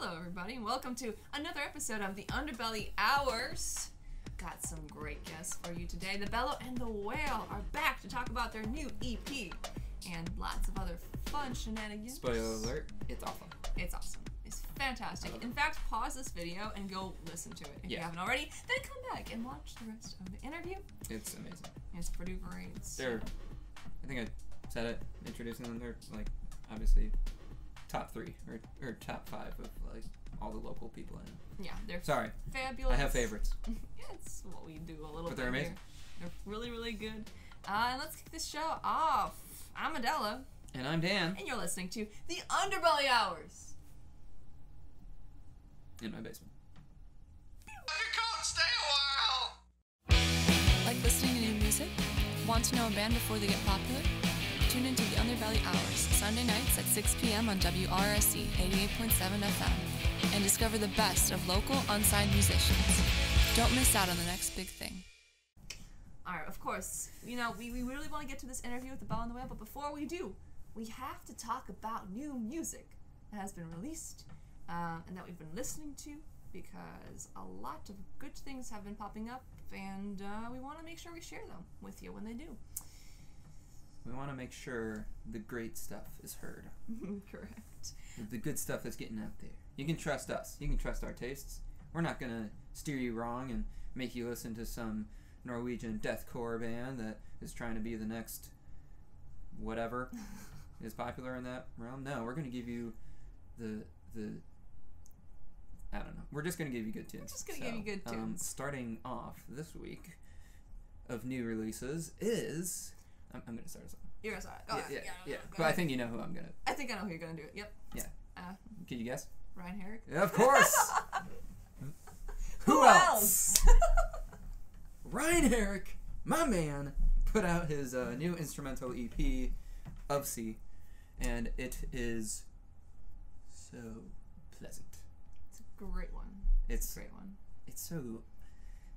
Hello, everybody, and welcome to another episode of the Underbelly Hours. Got some great guests for you today. The Bellow and the Whale are back to talk about their new EP and lots of other fun shenanigans. Spoiler alert, it's awesome. It's awesome. It's fantastic. Uh, In fact, pause this video and go listen to it. If you haven't already, then come back and watch the rest of the interview. It's amazing. It's pretty great. They're, I think I said it, introducing them, they're like, obviously, top three or, or top five of like all the local people in. yeah, they're Sorry, fabulous. I have favorites. yeah, it's what we do a little bit. But they're here. amazing. They're really, really good. Uh, and let's kick this show off. I'm Adela, And I'm Dan and you're listening to the Underbelly Hours. in my basement. You can't stay a while! Like listening to new music? Want to know a band before they get popular? Tune into the Underbelly Hours, Sunday nights at 6 p.m. on WRSC 88.7 FM, and discover the best of local unsigned musicians. Don't miss out on the next big thing. All right, of course, you know, we, we really want to get to this interview with the Bellow and the Whale, but before we do, we have to talk about new music that has been released um, and that we've been listening to because a lot of good things have been popping up, and uh, we want to make sure we share them with you when they do. We want to make sure the great stuff is heard. Correct. The good stuff is getting out there. You can trust us. You can trust our tastes. We're not gonna steer you wrong and make you listen to some Norwegian deathcore band that is trying to be the next whatever is popular in that realm. No, we're gonna give you the the I don't know. We're just gonna give you good tunes. just gonna give you good Um, tunes. starting off this week of new releases is I'm, I'm gonna start us off. You're gonna start. Go yeah, ahead. yeah, Oh, go yeah. ahead. But I think you know who I'm gonna. I think I know who you're gonna do it. Yep. Yeah. Uh, Can you guess? Ryan Herrick. Yeah, of course. Who, else? Ryan Herrick, my man, put out his uh, new instrumental EP, of C, and it is so pleasant. It's a great one. It's Great one. it's so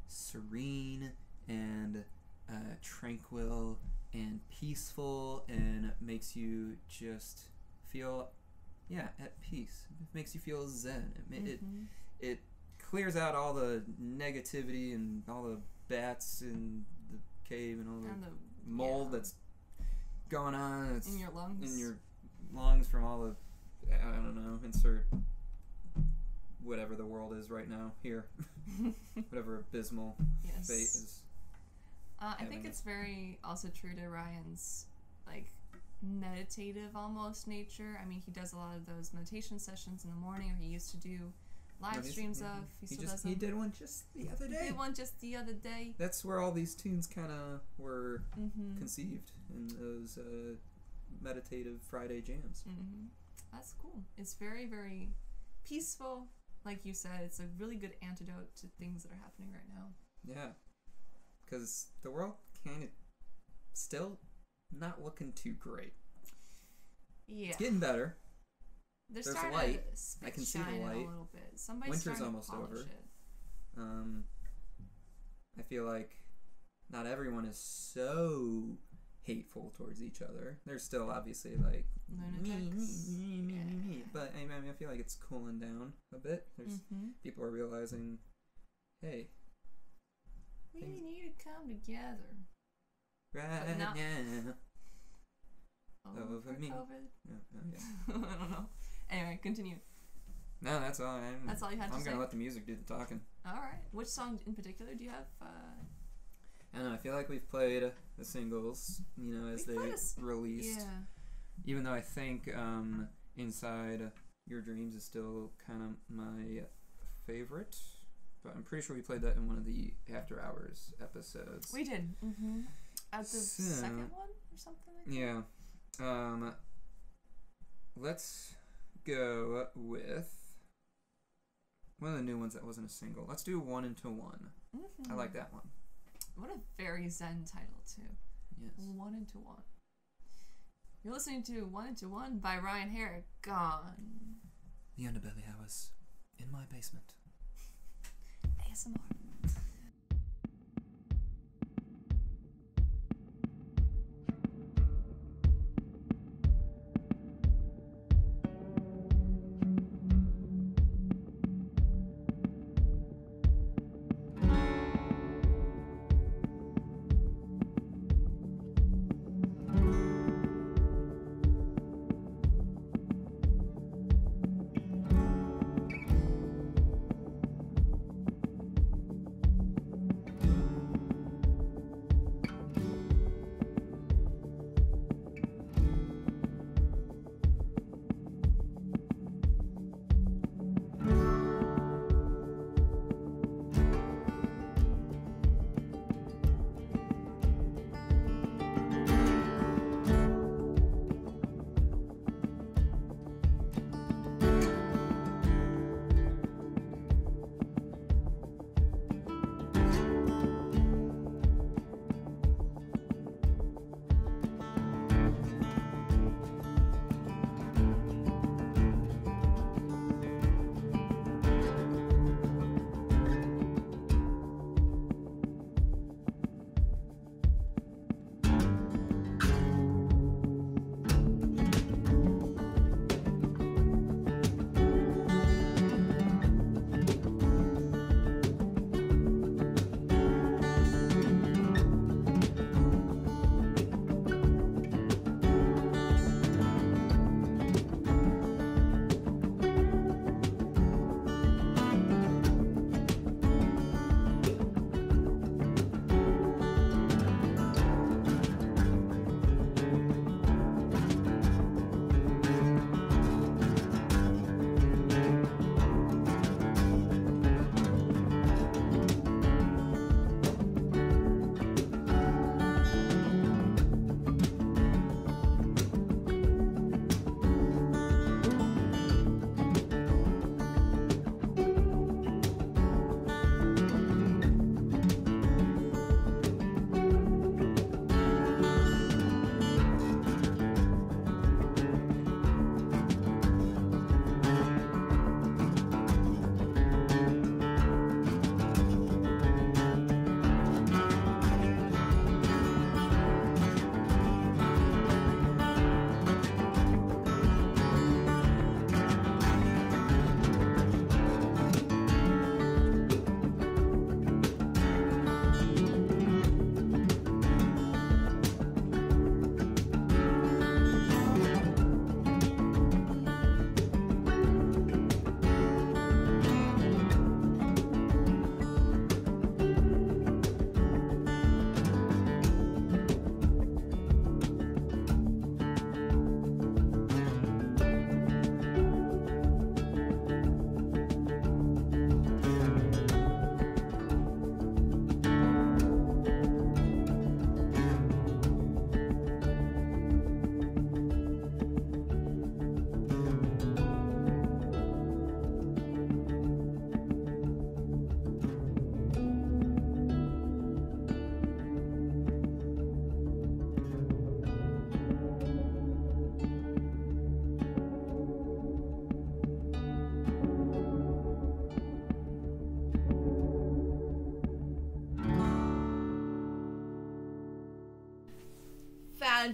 serene and uh, tranquil and peaceful and makes you just feel yeah at peace it makes you feel zen it, ma- it mm-hmm. it clears out all the negativity and all the bats in the cave and all the And the mold yeah. that's going on it's in your lungs. in your lungs from all the I don't know insert whatever the world is right now here whatever abysmal yes. fate is Uh, I think it's very also true to Ryan's like meditative almost nature. I mean, he does a lot of those meditation sessions in the morning, or he used to do live streams he- of. He, he still just does he them. did one just the other He day did one just the other day. that's where all these tunes kind of were Mm-hmm. conceived in those uh, meditative Friday jams Mm-hmm. That's cool. It's very, very peaceful. Like you said, it's a really good antidote to things that are happening right now. yeah because the world kind of still not looking too great Yeah. it's getting better They're there's light. I can see the light. a little bit. Somebody's Winter's almost over. Um, I feel like not everyone is so hateful towards each other. There's still obviously like me, me, Lunatics. me, me, me, me. Yeah. But I mean, I feel like it's cooling down a bit. There's Mm-hmm. people are realizing, hey, We Things- need to come together. right now- now. Over, Over me. COVID. Yeah, oh, yeah. I don't know. Anyway, continue. No, that's all. I'm, That's all you had to say. I'm gonna let the music do the talking. All right. Which song in particular do you have? Uh, I don't know. I feel like we've played the singles, you know, as We've they released. yeah. even though I think um, Inside Your Dreams is still kind of my favorite, but I'm pretty sure we played that in one of the After Hours episodes. We did. Mm-hmm. At the So- second one or something like that. yeah. Um, let's go with one of the new ones that wasn't a single. Let's do One into One. Mm-hmm. I like that one. What a very zen title too. Yes. One into one. You're listening to One into One by Ryan Herrick. Gone. The Underbelly Hours in my basement. ASMR.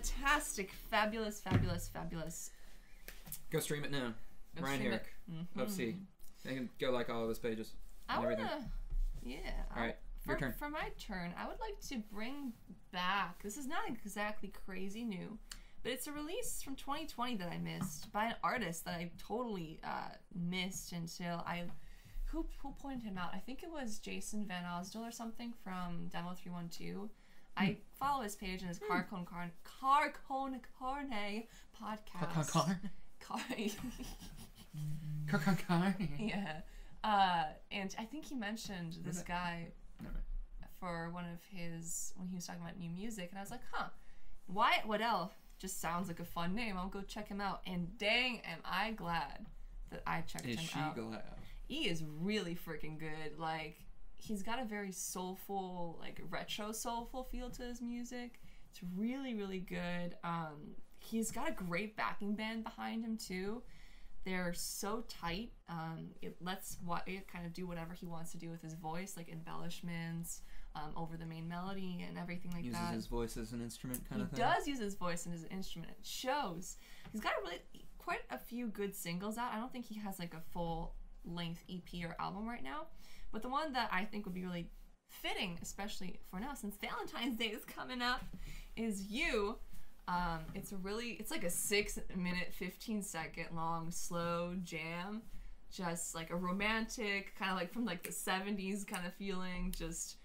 Fantastic, fabulous, fabulous, fabulous. Go stream it now. Go Ryan Herrick, Mhm. of C. You can go like all of his pages. I wanna, everything. yeah. All right, For, your turn. for my turn, I would like to bring back. This is not exactly crazy new, but it's a release from 2020 that I missed by an artist that I totally uh, missed until I. Who, who pointed him out? I think it was Jason Van Osdell or something from Demo 312. I Hmm. follow his page and his Carcone Carne Carcone Carne podcast. Car, Car- car, car, car. yeah. Uh, and I think he mentioned this guy for one of his when he was talking about new music, and I was like, huh, Wyatt Waddell just sounds like a fun name. I'll go check him out. And dang, am I glad that I checked Is him she out. glad? He is really freaking good. Like he's got a very soulful, like retro soulful feel to his music. It's really, really good. Um, he's got a great backing band behind him too. They're so tight. Um, it lets Wyatt kind of do whatever he wants to do with his voice, like embellishments um, over the main melody and everything like Uses that Uses his voice as an instrument, kind he of thing. does use his voice and his instrument. It shows. He's got a really quite a few good singles out. I don't think he has like a full length EP or album right now, but the one that I think would be really fitting, especially for now since Valentine's Day is coming up, is "You." Um, it's a really it's like a six minute, fifteen second long slow jam, just like a romantic kind of like from like the seventies kind of feeling, just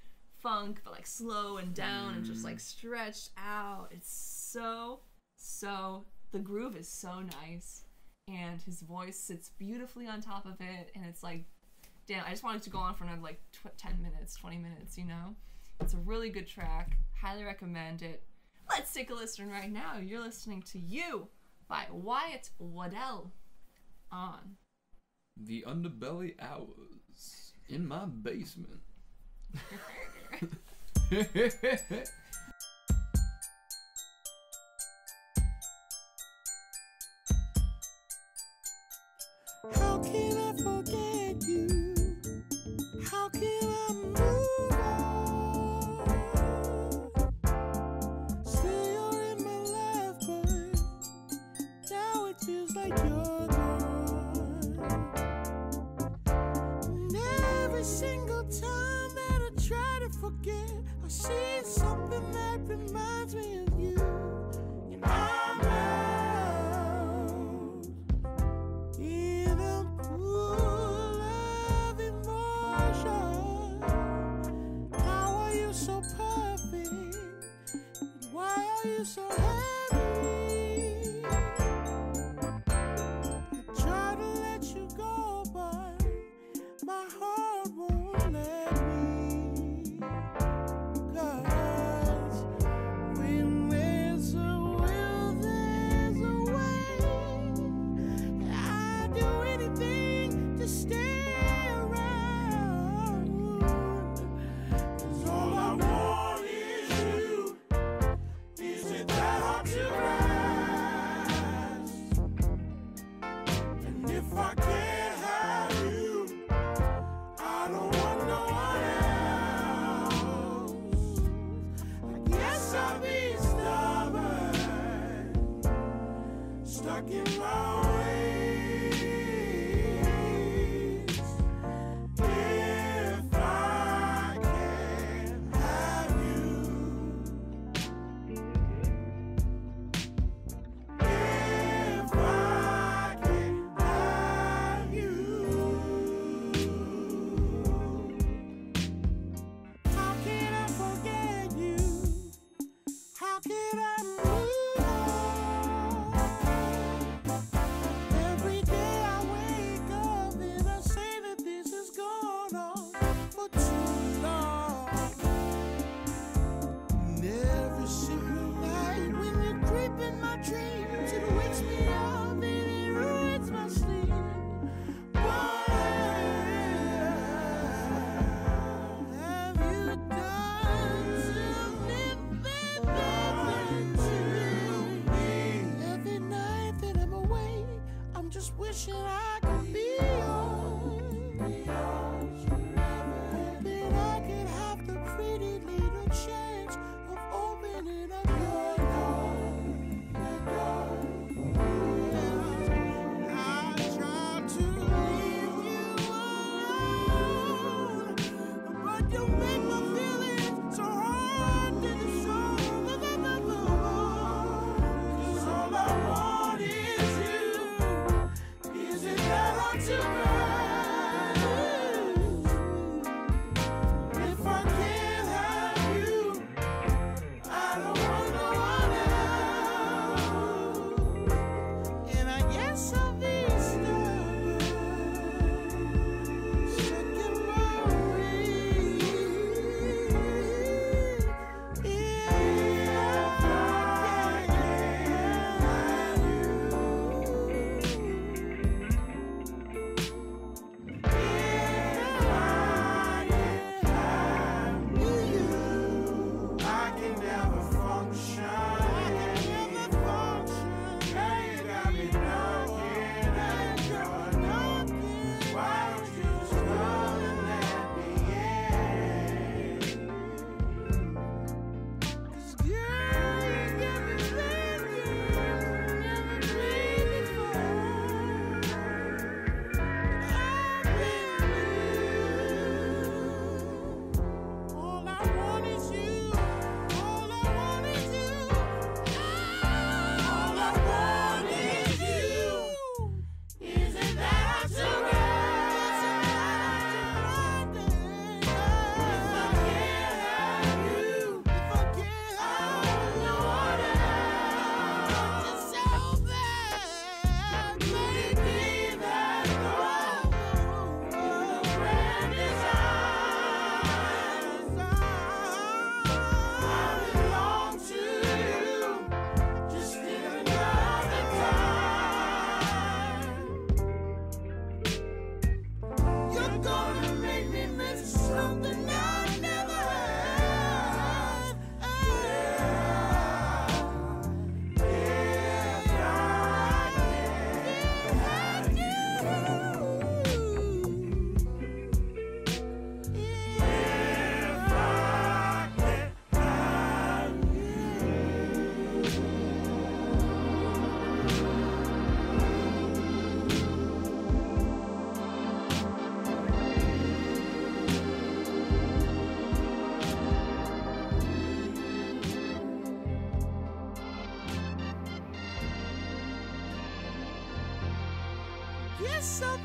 funk but like slow and down and just like stretched out. It's so so the groove is so nice and his voice sits beautifully on top of it and it's like damn i just wanted to go on for another like tw- 10 minutes 20 minutes you know? It's a really good track. Highly recommend it. Let's take a listen right now. You're listening to you by wyatt waddell on The underbelly hours in my basement. How can I forget forget, I see something that reminds me of you.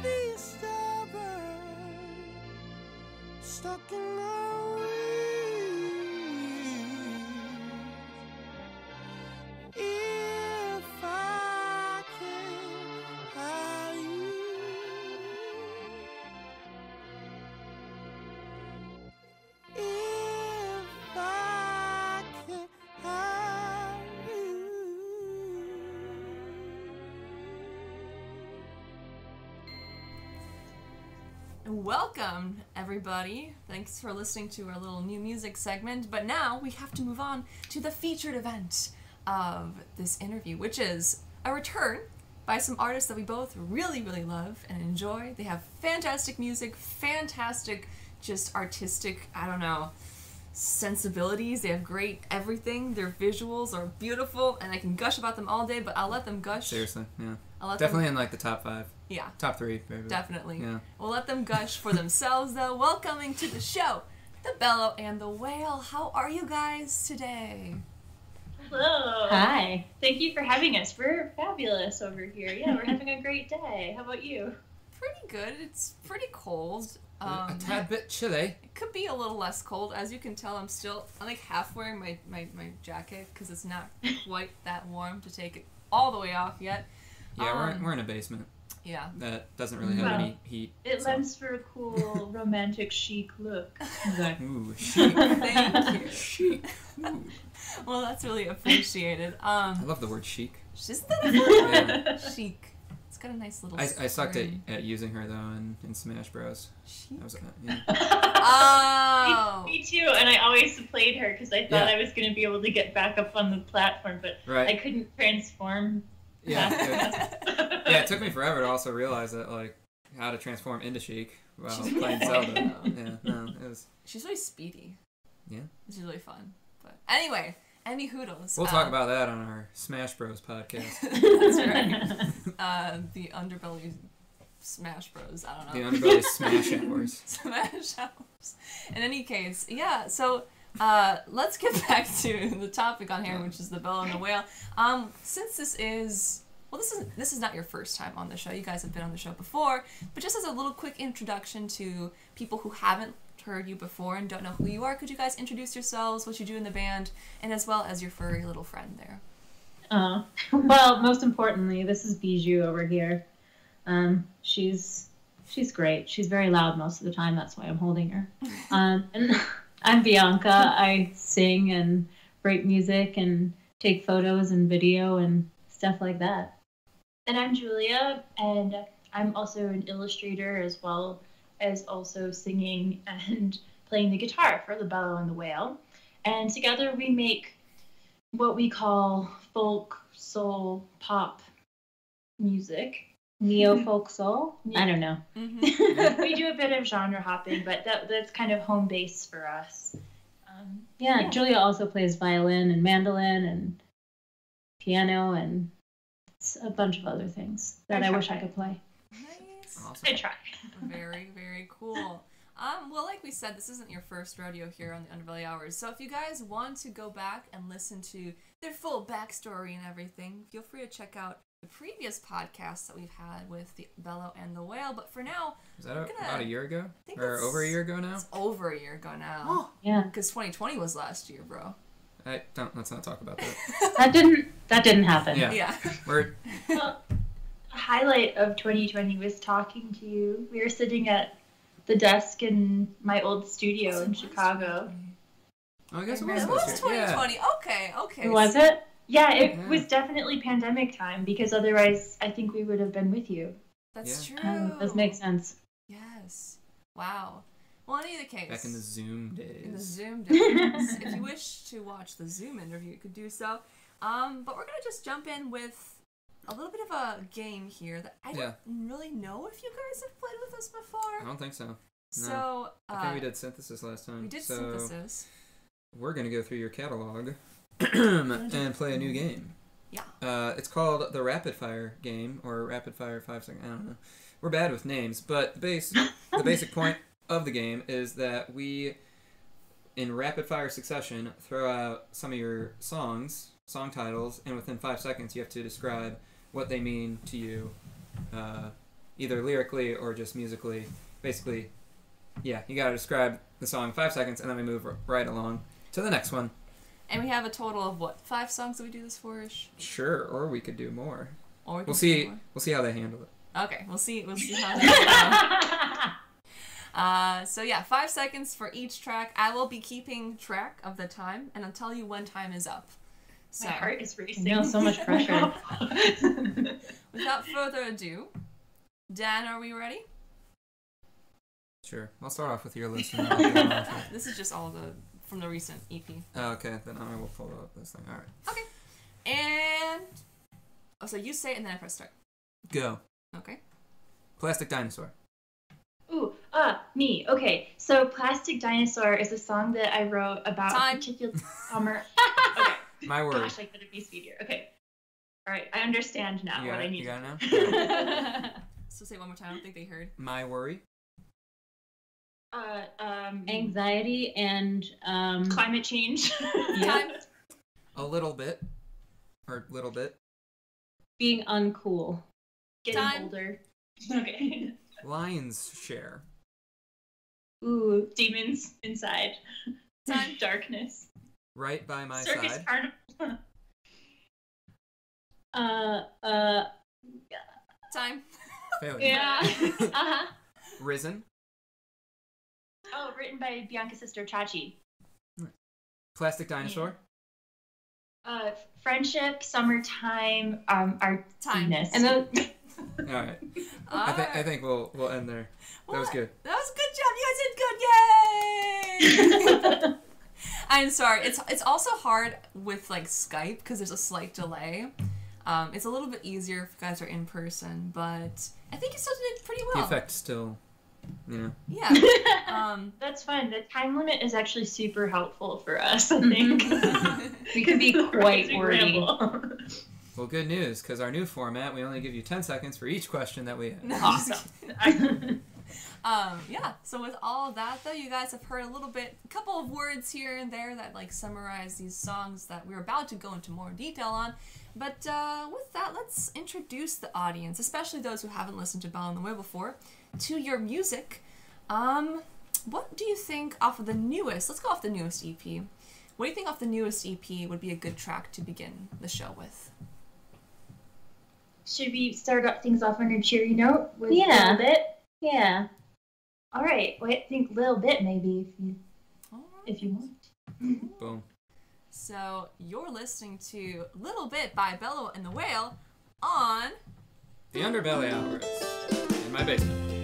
Be Welcome, everybody. Thanks for listening to our little new music segment. But now we have to move on to the featured event of this interview, which is a return by some artists that we both really, really love and enjoy. They have fantastic music, fantastic, just artistic, I don't know, sensibilities. They have great everything. Their visuals are beautiful, and I can gush about them all day, but I'll let them gush. Seriously, yeah. I'll let Definitely Them, in like the top five, yeah. top three, maybe. Definitely. Yeah. We'll let them gush for themselves, though. Welcoming to the show, the Bellow and the Whale. How are you guys today? Hello. Hi. Thank you for having us. We're fabulous over here. Yeah, we're having a great day. How about you? Pretty good. It's pretty cold. a Um, tad bit chilly. it could be a little less cold. As you can tell, I'm still I'm like half wearing my my, my jacket because it's not quite that warm to take it all the way off yet. Yeah, we're, Um, we're in a basement Yeah. that doesn't really have Wow. any heat. It so- lends for a cool, romantic, chic look. Exactly. Ooh, chic. Thank you. chic. Ooh. Well, that's really appreciated. I Um, love the word chic. isn't that a fun word? Chic. It's got a nice little. I, I sucked at, at using her though in, in Smash Bros. Sheik. I was, uh, yeah. Oh. Me too, and I always played her because I thought Yeah. I was going to be able to get back up on the platform, but I couldn't transform. Yeah. it- yeah, it took me forever to also realize that like how to transform into Sheik while She's playing Zelda. yeah, no, it was. She's really speedy. Yeah. Which is really fun. But anyway, any hoodles. We'll talk um, about that on our Smash Bros podcast. That's right. Uh, the underbelly Smash Bros. I don't know. The. Underbelly Smash Hours. Smash Hours. In any case, yeah. So uh, let's get back to the topic on here, which is the bellow and the whale. Um, since this is well, this is this is not your first time on the show. You guys have been on the show before, but just as a little quick introduction to people who haven't heard you before and don't know who you are, could you guys introduce yourselves, what you do in the band, and as well as your furry little friend there? Uh, well, most importantly, this is Bijou over here. Um, she's she's great. She's very loud most of the time. That's why I'm holding her. Um, and I'm Bianca. I sing and write music and take photos and video and stuff like that. And I'm Julia, and I'm also an illustrator as well as also singing and playing the guitar for the Bellow and the Whale. And together we make what we call folk, soul, pop music. Neo folk soul. I don't know. Mm-hmm. we do a bit of genre hopping, but that, that's kind of home base for us. Um, Yeah, Yeah. Julia also plays violin and mandolin and piano and a bunch of other things that I, I wish I could play. nice. Awesome. I try. Very, very cool. Um, well, like we said, this isn't your first rodeo here on the Underbelly Hours. So if you guys want to go back and listen to their full backstory and everything, feel free to check out the previous podcasts that we've had with the Bellow and the Whale. But for now, Was that We're a- gonna- about a year ago? think Or over a year ago now? it's over a year ago now. Oh. Yeah, Because 2020 was last year, bro. I don't. Let's not talk about that. that didn't that didn't happen. Yeah. Yeah. We're Well, a highlight of 2020 was talking to you. We were sitting at the desk in my old studio in Chicago. Oh, I guess it It was. It this was year. Yeah. 2020. Okay, okay. Was it? Yeah, it Yeah. was definitely pandemic time because otherwise I think we would have been with you. That's Yeah. true. Um, does make sense. Yes. Wow. Well, in either case. Back in the Zoom days. in the Zoom days. if you wish to watch the Zoom interview, you could do so. Um, but we're gonna just jump in with a little bit of a game here that I Yeah. don't really know if you guys have played with us before. I don't think so. So uh, I think we did synthesis last time. we did so synthesis. We're gonna go through your catalog and play a new game. Yeah. Uh, it's called the Rapid Fire game or Rapid Fire Five Second. I don't know. We're bad with names, but the base the basic point of the game is that we, in rapid fire succession, throw out some of your songs, song titles, and within five seconds you have to describe what they mean to you, uh, either lyrically or just musically. Basically, yeah, you gotta describe the song in five seconds, and then we move r- right along to the next one. And we have a total of what five songs that we do this for ish, Sure, or we could do more. or we can We'll see. more. We'll see how they handle it. Okay, we'll see. We'll see how. They goes. Uh, so yeah, five seconds for each track. I will be keeping track of the time, and I'll tell you when time is up. So, My heart is racing. feel so much pressure. without further ado, Dan, are we ready? Sure. I'll start off with your list. And then I'll go on This is just all the from the recent EP. Oh, okay, then I will pull up this thing. All right. Okay. And oh, so you say it, and then I press start. Go. Okay. Plastic Dinosaur. Ooh, ah, me. Okay, so Plastic Dinosaur is a song that I wrote about Time. a particular summer. okay. My word. Gosh, I could be speedier. Okay. All right, I understand now you what got I it? need. You got it now? So say it one more time. I don't think they heard. My worry. Uh, um, Anxiety and um, climate change. Time. A little bit. Or a little bit. being uncool. Getting Time. older. Okay. Lion's share. Ooh, demons inside. Time. Darkness. Right by my Circus side. carnival. Uh, uh, Time. Failure. yeah. uh-huh. Risen. Oh, written by Bianca's sister Chachi. Plastic Dinosaur. Uh, friendship, summertime, um, Time. artiness. And then All right. I think I think we'll we'll end there. That was good. That was a good job. You guys did good. Yay! I'm sorry. It's it's also hard with like Skype because there's a slight delay. Um, it's a little bit easier if you guys are in person, but I think you still did pretty The well. effect still, you know. Yeah. Um, That's fun. The time limit is actually super helpful for us, I think. we could be quite wordy. Well, good news, because our new format, we only give you 10 seconds for each question that we ask. have. just kidding. um, yeah. So with all of that, though, you guys have heard a little bit, a couple of words here and there that like summarize these songs that we're about to go into more detail on. but uh, with that, let's introduce the audience, especially those who haven't listened to Bellow and the Whale before, to your music. Um, what do you think off of the newest? Let's go off the newest EP. What do you think off the newest EP would be a good track to begin the show with? Should we start up things off on a cheery note with Yeah. a little bit? Yeah. All right. Well, I think little bit maybe if you if you want. Boom. So you're listening to Little Bit by Bellow and the Whale on The Underbelly Hours in my basement.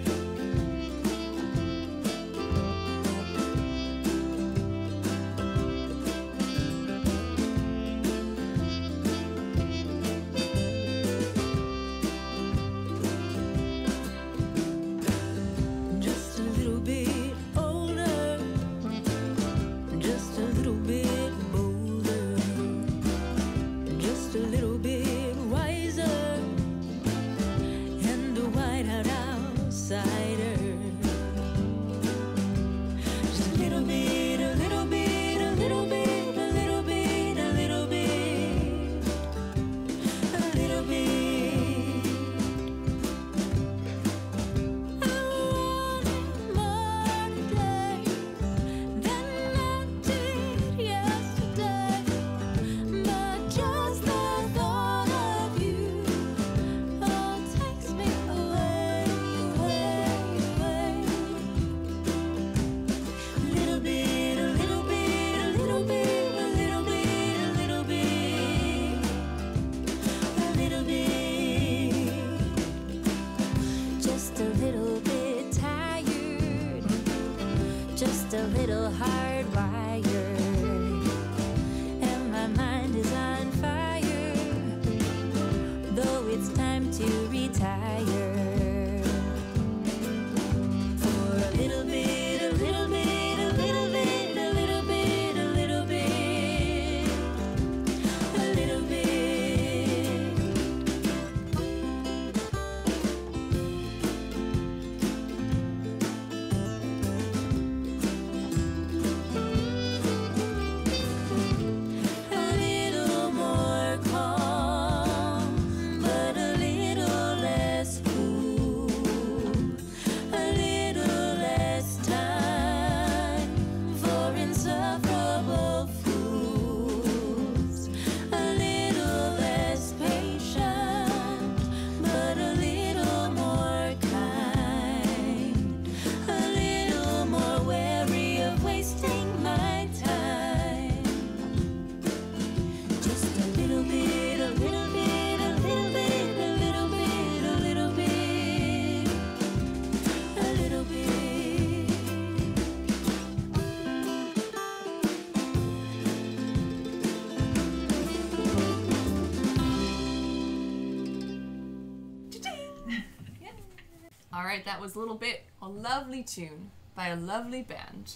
That was a little bit a lovely tune by a lovely band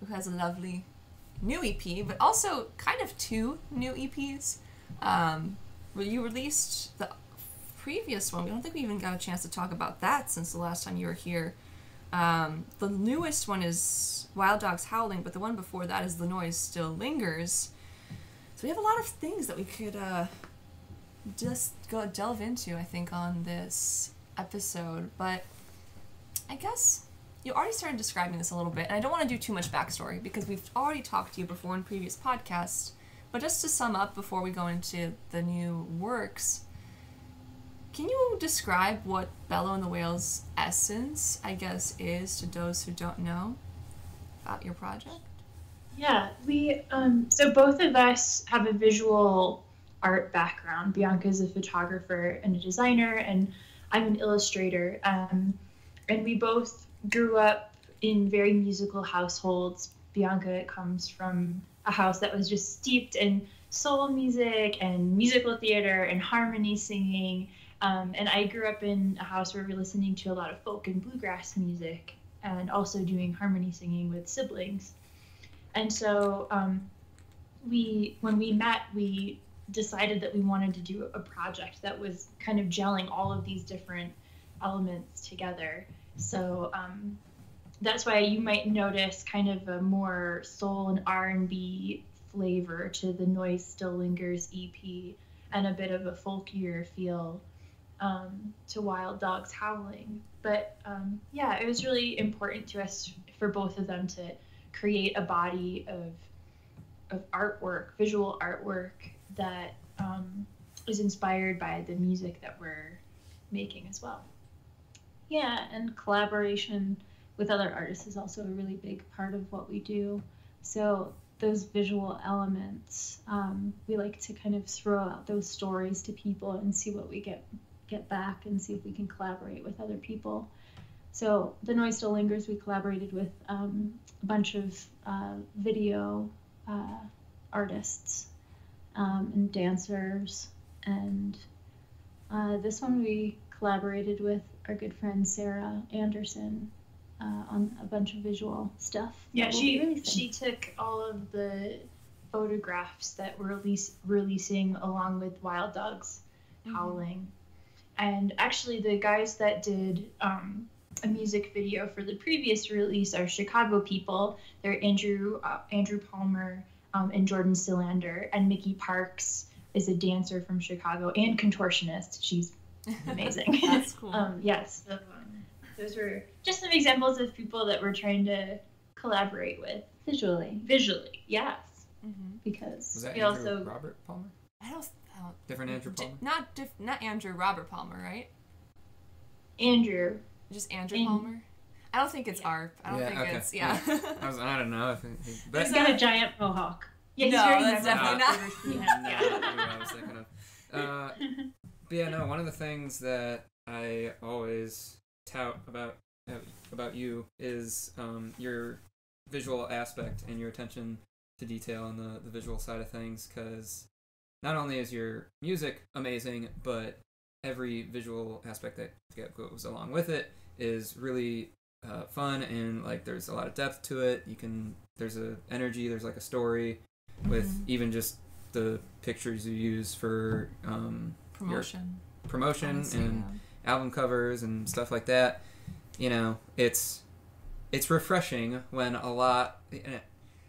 who has a lovely new EP, but also kind of two new EPs. Um, you released the previous one. We don't think we even got a chance to talk about that since the last time you were here. Um, the newest one is Wild Dogs Howling, but the one before that is The Noise Still Lingers. So we have a lot of things that we could uh, just go delve into, I think, on this episode. But I guess you already started describing this a little bit, and I don't want to do too much backstory because we've already talked to you before in previous podcasts. But just to sum up before we go into the new works, can you describe what Bellow and the Whale's essence, I guess, is to those who don't know about your project? Yeah, we um so both of us have a visual art background. Bianca's a photographer and a designer and I'm an illustrator. Um and we both grew up in very musical households. Bianca comes from a house that was just steeped in soul music and musical theater and harmony singing. Um, and I grew up in a house where we were listening to a lot of folk and bluegrass music and also doing harmony singing with siblings. And so um, we, when we met, we decided that we wanted to do a project that was kind of gelling all of these different elements together. So um, that's why you might notice kind of a more soul and R&B flavor to the Noise Still Lingers EP. and a bit of a folkier feel um, to Wild Dogs Howling. But um, yeah, it was really important to us for both of them to create a body of of artwork, visual artwork that um, is inspired by the music that we're making as well. Yeah, and collaboration with other artists is also a really big part of what we do. So those visual elements, um, we like to kind of throw out those stories to people and see what we get get back and see if we can collaborate with other people. So the noise still lingers. We collaborated with um, a bunch of uh, video uh, artists um, and dancers, and uh, this one we collaborated with our good friend Sarah Anderson uh, on a bunch of visual stuff. Yeah, she she took all of the photographs that we're release, releasing along with Wild Dogs Howling, and actually the guys that did um, a music video for the previous release are Chicago people. They're Andrew uh, Andrew Palmer um, and Jordan Stillander, and Mickey Parks is a dancer from Chicago and contortionist. She's amazing. That's cool. um, yes, so, um, those were just some examples of people that we're trying to collaborate with visually visually. Yes. hmm because Was that We Andrew also- Robert Palmer? I don't. I don't Different Andrew di- Palmer? not diff, not Andrew Robert Palmer, right? Andrew. Just Andrew And- Palmer. I don't think it's Yeah. ARP. I don't Yeah, think okay, it's yeah. I was I don't know if it, he- but he's got a giant mohawk. Yeah, he's No, very that's definitely not- Yeah. no, not who I was thinking of. Uh, but yeah, no. One of the things that I always tout about uh, about you is um, your visual aspect and your attention to detail on the the visual side of things. Because not only is your music amazing, but every visual aspect that goes along with it is really uh, fun and like there's a lot of depth to it. You can there's a energy, there's like a story with Mhm. even just the pictures you use for um, promotion. promotion honestly, and yeah. album covers and stuff like that. You know, it's it's refreshing when a lot.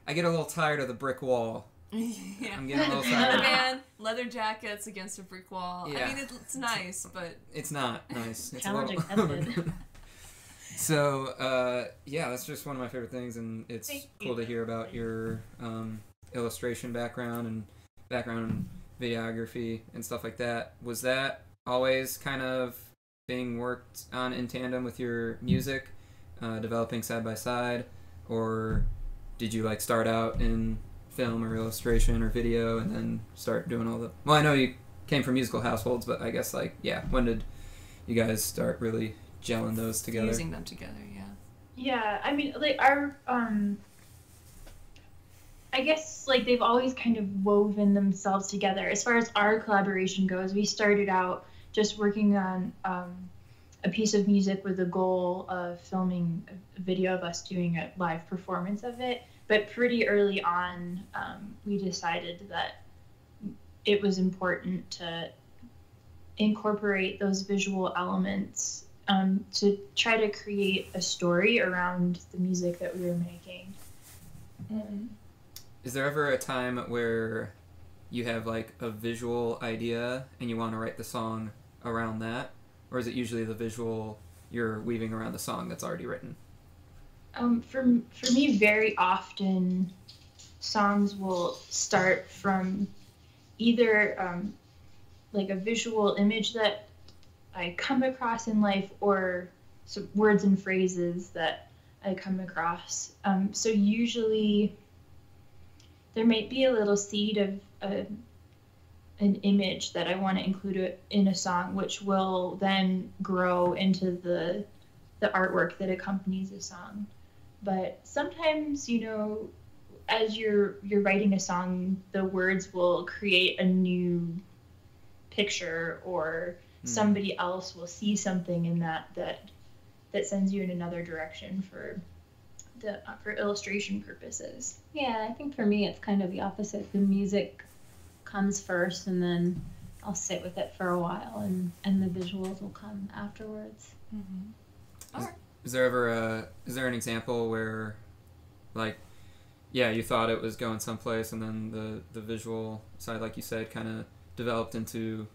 I get a little tired of the brick wall. yeah. I'm getting a little Leather tired. of band, leather jackets against a brick wall. I mean, it's, it's nice, but It's not nice. It's Challenging a little method. so uh, yeah, that's just one of my favorite things, and it's Thank cool to hear about your um, illustration background and background in videography and stuff like that. Was that always kind of being worked on in tandem with your music, uh, developing side by side, or did you like start out in film or illustration or video and then start doing all the? Well, I know you came from musical households, but I guess like yeah, when did you guys start really gelling those together? using them together, yeah. Yeah, I mean, like our um, I guess like they've always kind of woven themselves together. As far as our collaboration goes, we started out just working on um, a piece of music with the goal of filming a video of us doing a live performance of it. But pretty early on, um, we decided that it was important to incorporate those visual elements um, to try to create a story around the music that we were making. Um, Is there ever a time where you have like a visual idea and you want to write the song around that, or is it usually the visual you're weaving around the song that's already written? Um, for for me, very often, songs will start from either um, like a visual image that I come across in life, or words and phrases that I come across. Um, so usually, there might be a little seed of a, an image that I want to include in a song, which will then grow into the the artwork that accompanies a song but sometimes you know as you're you're writing a song the words will create a new picture or Hmm. somebody else will see something in that that that sends you in another direction for the uh, for illustration purposes Yeah, I think for me it's kind of the opposite. The music comes first, and then I'll sit with it for a while, and and the visuals will come afterwards. Mm-hmm. Is there ever a is there an example where, like, yeah, you thought it was going someplace and then the the visual side, like you said, kind of developed into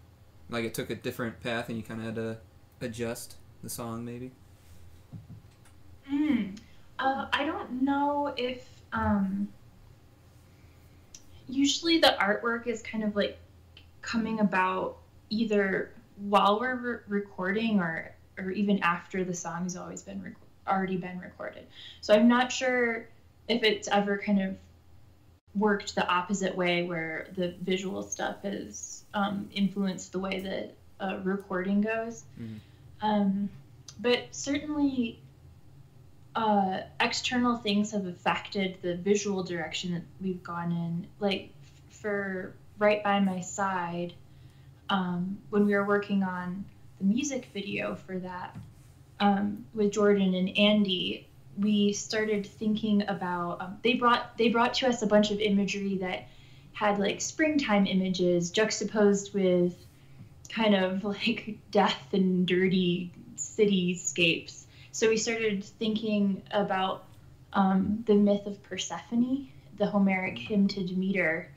like it took a different path and you kind of had to adjust the song maybe? Uh, I don't know if um, usually the artwork is kind of like coming about either while we're re- recording or or even after the song has always been rec- already been recorded. So I'm not sure if it's ever kind of worked the opposite way where the visual stuff has um, influenced the way that uh, recording goes. Mhm. Um, but certainly uh, external things have affected the visual direction that we've gone in. Like for Right by My Side, um, when we were working on the music video for that um, with Jordan and Andy, we started thinking about. Um, they brought they brought to us a bunch of imagery that had like springtime images juxtaposed with kind of like death and dirty cityscapes. So we started thinking about um, the myth of Persephone, the Homeric hymn to Demeter,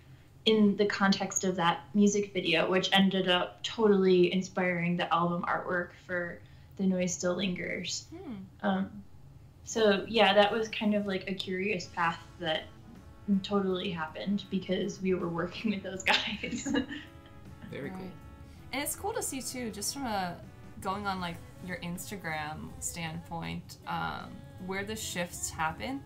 in the context of that music video, which ended up totally inspiring the album artwork for The Noise Still Lingers. Hmm. Um, so yeah, that was kind of like a curious path that totally happened because we were working with those guys. Very cool. Right. And it's cool to see too, just from a going on like your Instagram standpoint, um, where the shifts happen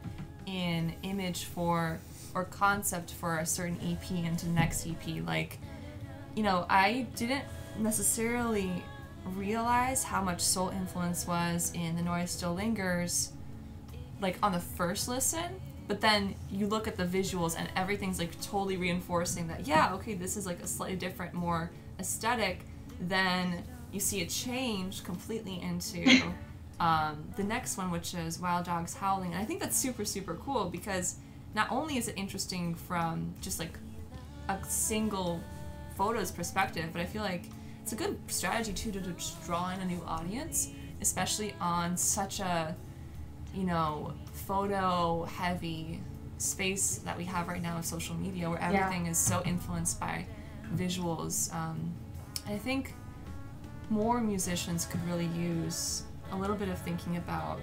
in image for or concept for a certain EP into next EP. Like, you know, I didn't necessarily realize how much soul influence was in The Noise Still Lingers, like on the first listen. But then you look at the visuals and everything's like totally reinforcing that, yeah, okay, this is like a slightly different, more aesthetic. Then you see a change completely into um, the next one, which is Wild Dogs Howling. And I think that's super, super cool because not only is it interesting from just like a single photo's perspective, but I feel like it's a good strategy too to just draw in a new audience, especially on such a, you know, photo heavy space that we have right now with social media where everything is so influenced by visuals. Um, I think more musicians could really use a little bit of thinking about,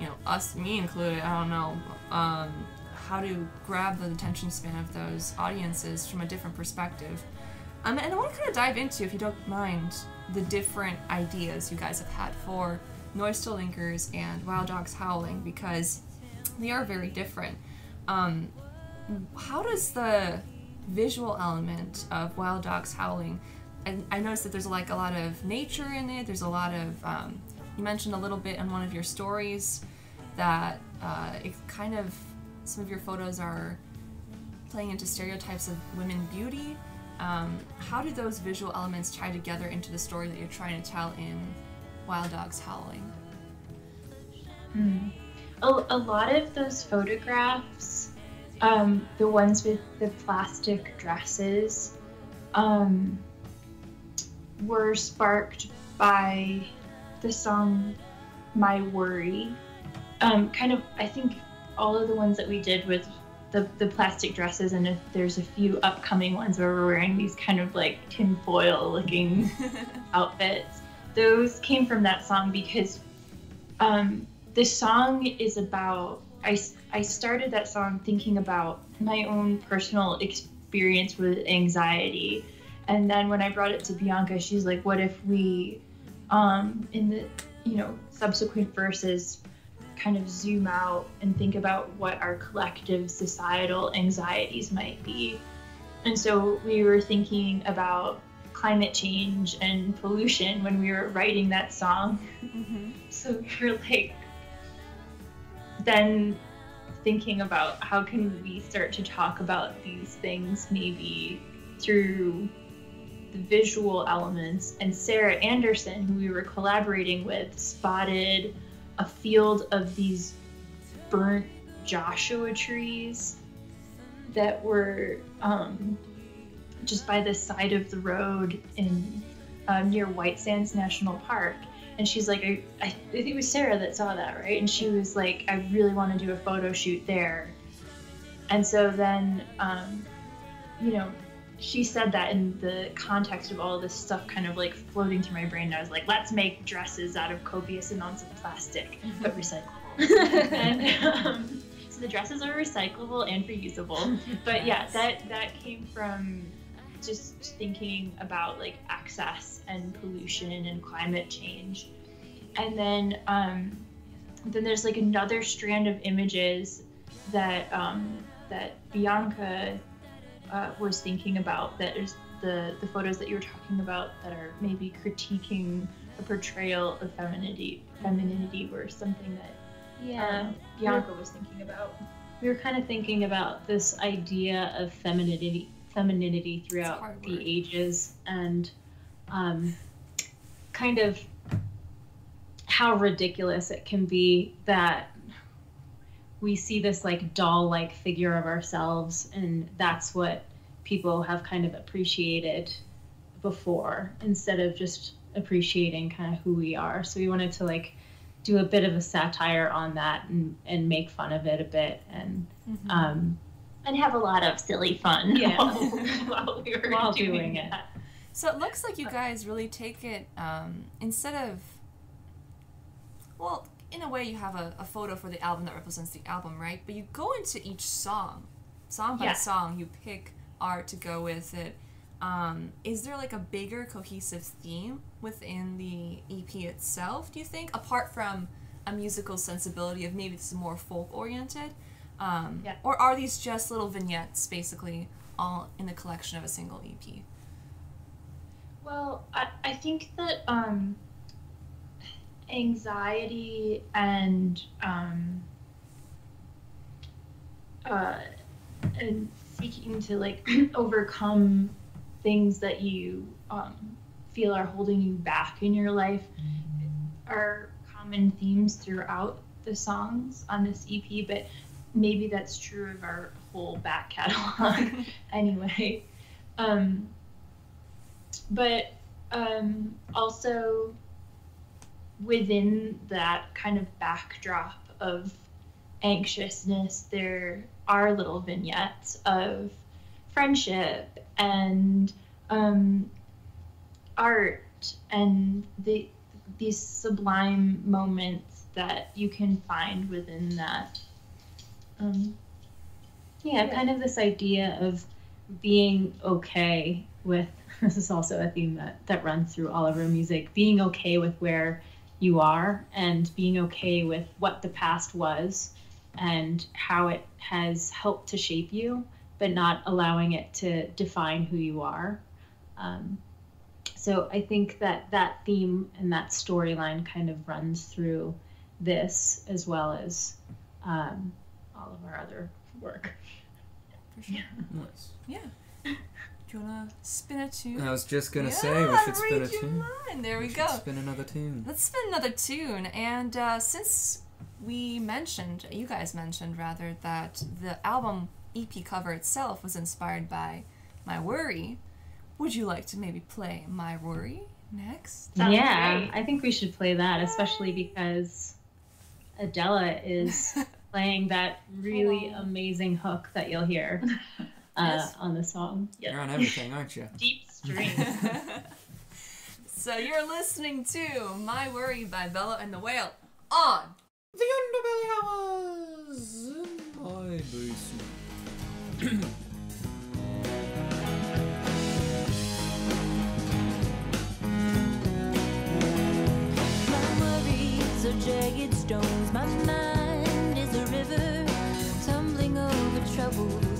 you know, us, me included, I don't know, um, how to grab the attention span of those audiences from a different perspective. Um, and I want to kind of dive into, if you don't mind, the different ideas you guys have had for Noise Still Lingers and Wild Dogs Howling because they are very different. Um, how does the visual element of Wild Dogs Howling? And I noticed that there's like a lot of nature in it. There's a lot of um, you mentioned a little bit in one of your stories that uh, it kind of some of your photos are playing into stereotypes of women beauty. Um, how do those visual elements tie together into the story that you're trying to tell in Wild Dogs Howling? a, a lot of those photographs, um, the ones with the plastic dresses, um, were sparked by the song My Worry. Um, kind of, I think all of the ones that we did with the, the plastic dresses, and if there's a few upcoming ones where we're wearing these kind of like tinfoil looking outfits, those came from that song because um, the song is about I, I started that song thinking about my own personal experience with anxiety and then when i brought it to bianca she's like what if we um, in the you know subsequent verses kind of zoom out and think about what our collective societal anxieties might be? And so we were thinking about climate change and pollution when we were writing that song. So we were like then thinking about how can we start to talk about these things maybe through the visual elements and sarah anderson who we were collaborating with spotted a field of these burnt joshua trees that were um, just by the side of the road in uh, near white sands national park. And she's like I, I think it was sarah that saw that right? And she was like i really want to do a photo shoot there. And so then um, you know she said that in the context of all this stuff kind of like floating through my brain. And I was like, let's make dresses out of copious amounts of plastic, but recyclable. and um, so the dresses are recyclable and reusable. But yeah, that that came from just thinking about like access and pollution and climate change. And then um, then there's like another strand of images that um, that Bianca uh, was thinking about. That is the the photos that you were talking about that are maybe critiquing a portrayal of femininity. Femininity were something that um, Bianca was thinking about. we were kind of thinking about this idea of femininity femininity throughout the word. ages and um, kind of how ridiculous it can be that we see this like doll like figure of ourselves and that's what people have kind of appreciated before instead of just appreciating kind of who we are so we wanted to like do a bit of a satire on that and, and make fun of it a bit and um, And have a lot of silly fun Yeah. while, while we were While doing, doing it. that. So it looks like you guys really take it um, instead of. Well, in a way, you have a, a photo for the album that represents the album, right? But you go into each song, song by Yeah. song, you pick art to go with it. Um, is there like a bigger cohesive theme within the EP itself, do you think? Apart from a musical sensibility of maybe this is more folk oriented? Um, Yeah. Or are these just little vignettes, basically, all in the collection of a single EP? Well, I, I think that um, anxiety and um, uh, and seeking to like overcome things that you um, feel are holding you back in your life are common themes throughout the songs on this EP, but maybe that's true of our whole back catalog anyway. Um, but um, also within that kind of backdrop of anxiousness, there are little vignettes of friendship and um, art and the these sublime moments that you can find within that. Um, yeah, Yeah. kind of this idea of being okay with this is also a theme that that runs through all of our music being okay with where you are and being okay with what the past was and how it has helped to shape you but not allowing it to define who you are um, so i think that that theme and that storyline kind of runs through this as well as um, all of our other work For sure. Nice. Yeah. Do you wanna spin a tune? I was just gonna yeah, say we should spin a read your tune. mind. There we, should go. Spin another tune. Let's spin another tune. And uh, since we mentioned, you guys mentioned rather, that the album EP cover itself was inspired by My Worry, would you like to maybe play My Worry next? Sounds yeah, great. I think we should play that, especially because Adela is playing that really amazing hook that you'll hear uh, Yes. on the song. You're on everything, aren't you? Deep strings. so you're listening to My Worry by Bellow and the Whale on The underbelly hours in my basement. Worries are jagged stones. My mind is a river, tumbling over troubles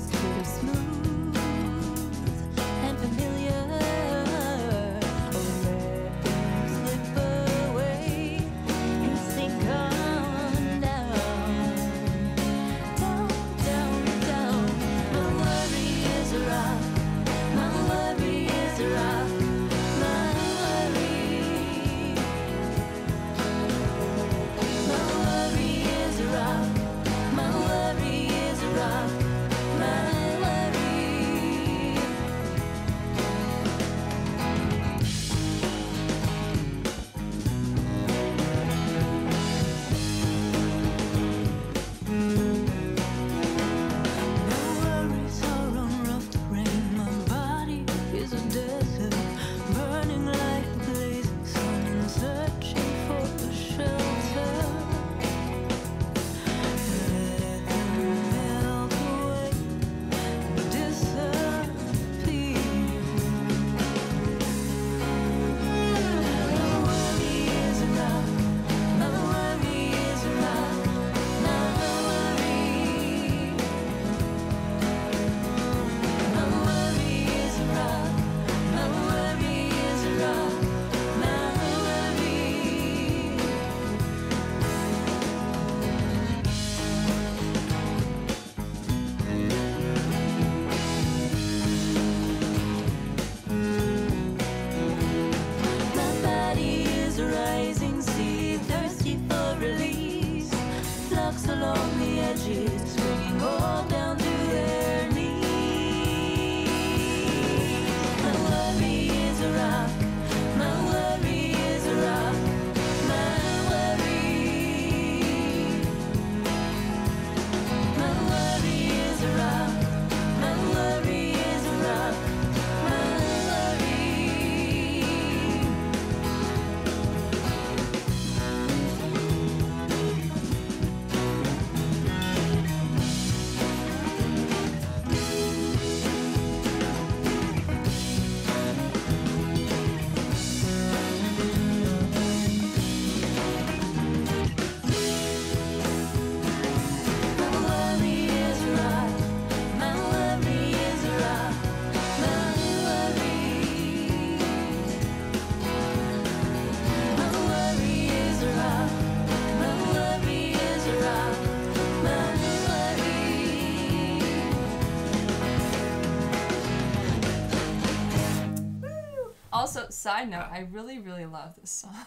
side note, I really, really love this song.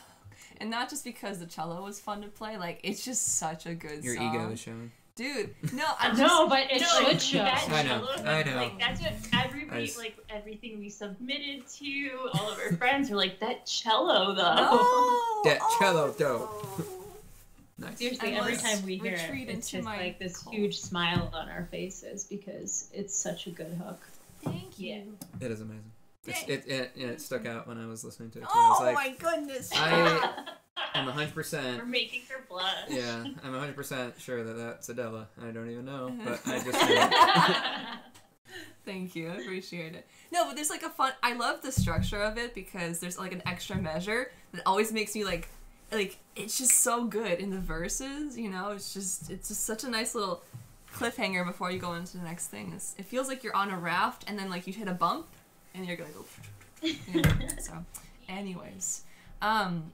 And not just because the cello was fun to play, like it's just such a good song. Your song. ego is showing. Dude, no, I'm just No, but it No, should show. that I know, I know. Like that's what everybody, I just- like everything we submitted to, all of our friends were like that cello though. No! That cello, Oh, though. Nice. Seriously, And every time we hear it, it's into just my like this cult. huge smile on our faces because it's such a good hook. Thank you. It is amazing. It's, it, it, and it stuck out when I was listening to it too. Oh I was oh, like, my goodness. I am We're 100%. making her blush. Yeah, I'm 100% sure that that's Adela. I don't even know, mm-hmm. but I just know. Thank you. I appreciate it. No, but there's like a fun. I love the structure of it because there's like an extra measure that always makes me like, like it's just so good in the verses. You know, it's just it's just such a nice little cliffhanger before you go into the next thing. It's, it feels like you're on a raft and then like you hit a bump and you're know? so, anyways, um,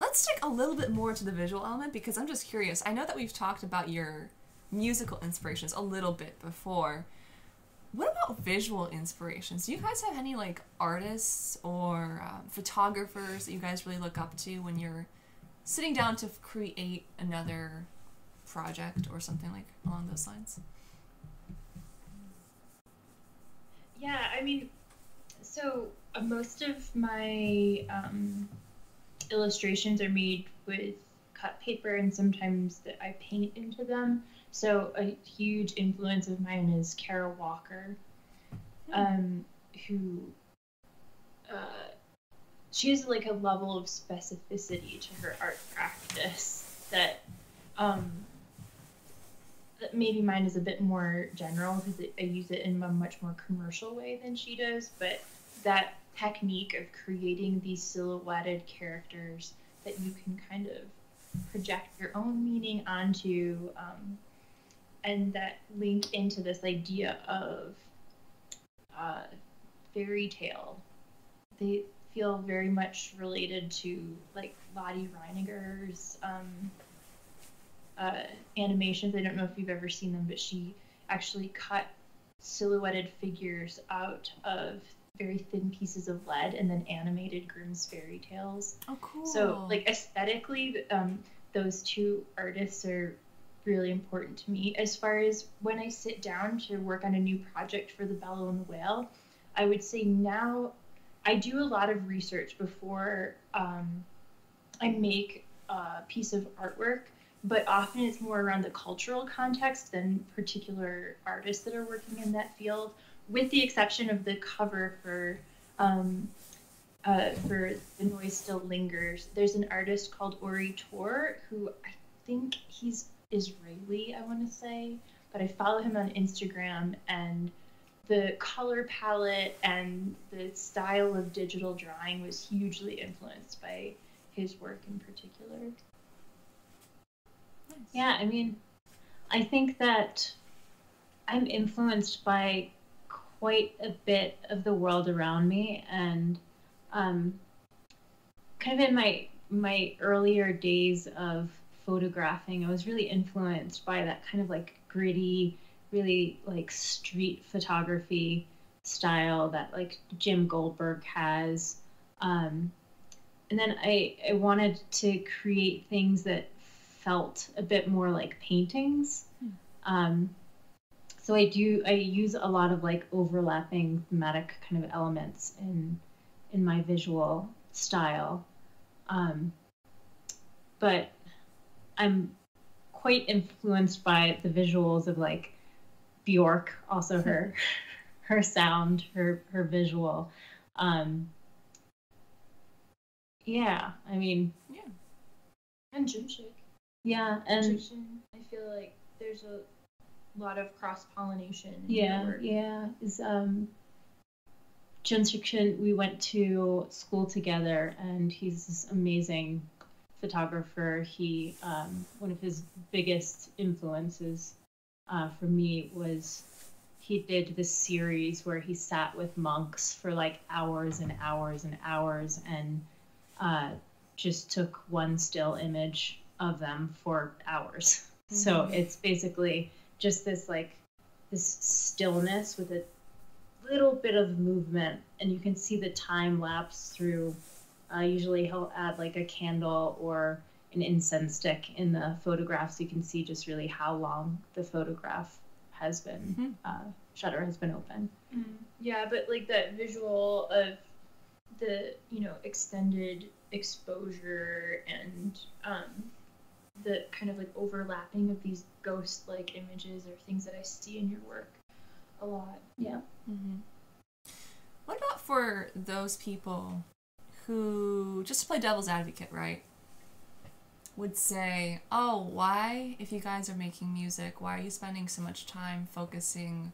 let's stick a little bit more to the visual element because I'm just curious. I know that we've talked about your musical inspirations a little bit before. What about visual inspirations? Do you guys have any like artists or um, photographers that you guys really look up to when you're sitting down to create another project or something like along those lines? Yeah, I mean, so uh, most of my um, illustrations are made with cut paper, and sometimes that I paint into them. So a huge influence of mine is Kara Walker, um, who uh, she has like a level of specificity to her art practice that um, that maybe mine is a bit more general because I use it in a much more commercial way than she does. But that technique of creating these silhouetted characters that you can kind of project your own meaning onto, um, and that link into this idea of uh, fairy tale. They feel very much related to like Lotte Reiniger's um, uh, animations. I don't know if you've ever seen them, but she actually cut silhouetted figures out of very thin pieces of lead and then animated Grimm's fairy tales. Oh, cool. So, like aesthetically, um, those two artists are really important to me. As far as when I sit down to work on a new project for The Bellow and the Whale, I would say now I do a lot of research before um, I make a piece of artwork, but often it's more around the cultural context than particular artists that are working in that field, with the exception of the cover for. Um, uh, for the noise still lingers. There's an artist called Ori Toor who I think he's Israeli, I want to say, but I follow him on Instagram and the color palette and the style of digital drawing was hugely influenced by his work in particular. Yeah, I mean, I think that I'm influenced by quite a bit of the world around me, and um, kind of in my my earlier days of photographing, I was really influenced by that kind of like gritty, really like street photography style that like Jim Goldberg has. Um, and then I, I wanted to create things that felt a bit more like paintings. Um, so I do I use a lot of like overlapping thematic kind of elements in in my visual style. Um, but I'm quite influenced by the visuals of like Bjork, also her her sound, her her visual. Um, yeah, I mean, yeah. And Jimshik. Yeah, and Egyptian, I feel like there's a lot of cross pollination. yeah, yeah. Is um, Jun Suk-shin, we went to school together, and he's this amazing photographer. He um, one of his biggest influences uh, for me was he did this series where he sat with monks for like hours and hours and hours and uh, just took one still image of them for hours. So Mhm. it's basically just this like this stillness with a little bit of movement, and you can see the time lapse through. Uh, usually, he'll add like a candle or an incense stick in the photograph, so you can see just really how long the photograph has been Mhm. uh, shutter has been open. Mm, yeah, but like that visual of the you know extended exposure and um, the kind of like overlapping of these ghost-like images or things that I see in your work a lot. Yeah. hmm What about for those people who, just to play devil's advocate, right, would say, oh, why, if you guys are making music, why are you spending so much time focusing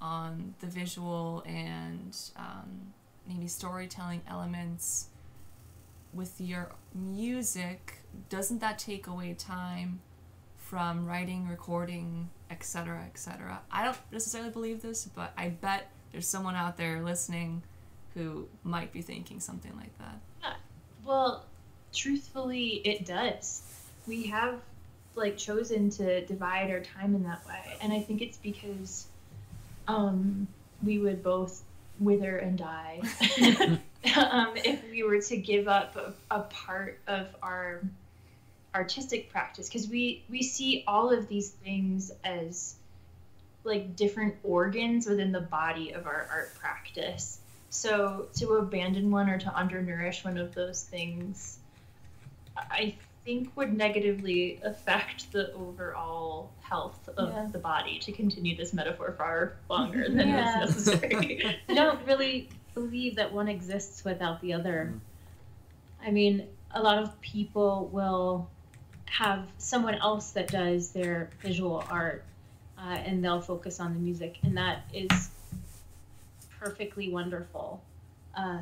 on the visual and um, maybe storytelling elements with your music? Doesn't that take away time from writing, recording, etc., etc.? I don't necessarily believe this, but I bet there's someone out there listening who might be thinking something like that. Yeah. Well, truthfully, it does. We have like chosen to divide our time in that way, and I think it's because um, we would both wither and die um, if we were to give up a, a part of our artistic practice because we we see all of these things as like different organs within the body of our art practice so to abandon one or to undernourish one of those things i think would negatively affect the overall health of Yeah. the body to continue this metaphor far longer than Yeah. is necessary I don't really believe that one exists without the other. I mean, a lot of people will have someone else that does their visual art uh, and they'll focus on the music, and that is perfectly wonderful. Uh,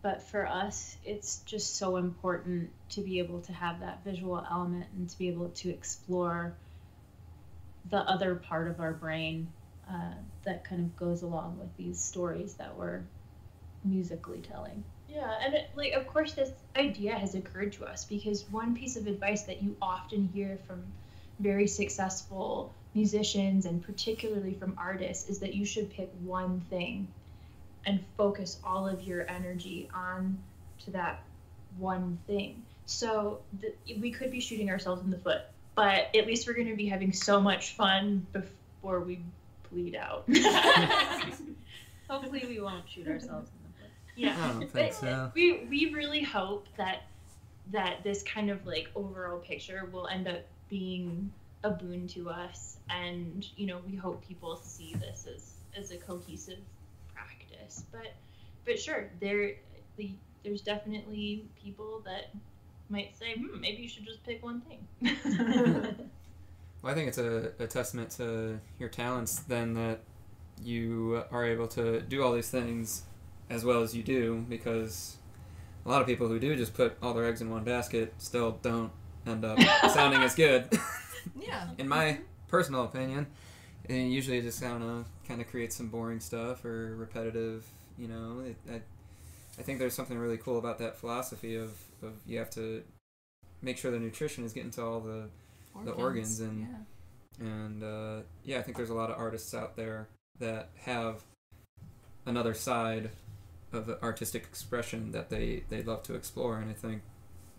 but for us, it's just so important to be able to have that visual element and to be able to explore the other part of our brain uh, that kind of goes along with these stories that we're musically telling. Yeah, and it, like of course this idea has occurred to us because one piece of advice that you often hear from very successful musicians and particularly from artists is that you should pick one thing and focus all of your energy on to that one thing. So the, we could be shooting ourselves in the foot, but at least we're going to be having so much fun before we bleed out. Hopefully, we won't shoot ourselves in the foot. Yeah. I don't think But so. We we really hope that that this kind of like overall picture will end up being a boon to us, and you know we hope people see this as as a cohesive practice. But but sure, there the there's definitely people that might say, hmm, maybe you should just pick one thing. Well, I think it's a, a testament to your talents then that you are able to do all these things as well as you do because a lot of people who do just put all their eggs in one basket still don't end up sounding as good. Yeah. in my personal opinion. And usually it just kind of kind of creates some boring stuff or repetitive, you know. It, I, I think there's something really cool about that philosophy of, of you have to make sure the nutrition is getting to all the The organs and- yeah. and uh, yeah, I think there's a lot of artists out there that have another side of artistic expression that they they love to explore, and I think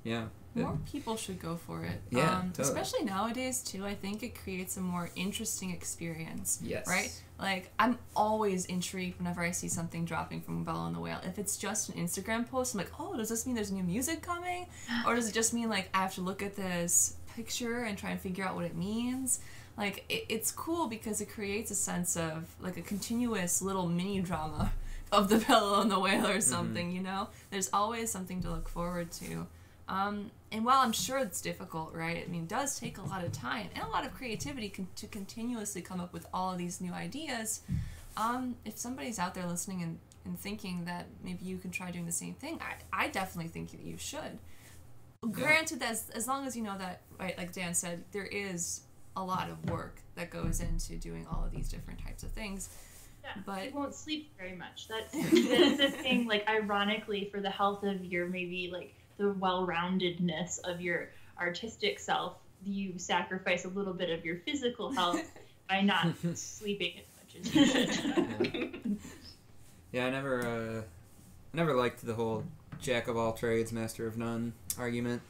yeah, it- More people should go for it. Yeah, um, totally. especially nowadays too. I think it creates a more interesting experience. yes, Right? Like I'm always intrigued whenever I see something dropping from Bellow and the Whale. If it's just an Instagram post, I'm like, oh, does this mean there's new music coming, or does it just mean like I have to look at this picture and try and figure out what it means? Like it, it's cool because it creates a sense of like a continuous little mini drama of the Bellow and the Whale or something. You know, there's always something to look forward to. Um, and while I'm sure it's difficult, right? I mean, it does take a lot of time and a lot of creativity con- to continuously come up with all of these new ideas. Um, if somebody's out there listening and, and thinking that maybe you can try doing the same thing, I, I definitely think that you should. Granted, that as, as long as you know that, right, like Dan said, there is a lot of work that goes into doing all of these different types of things. Yeah, But- you won't sleep very much. That's that's the thing. Like, ironically, for the health of your maybe like the well-roundedness of your artistic self, you sacrifice a little bit of your physical health by not sleeping as much as you should. Yeah, I never, uh, I never liked the whole jack of all trades, master of none argument.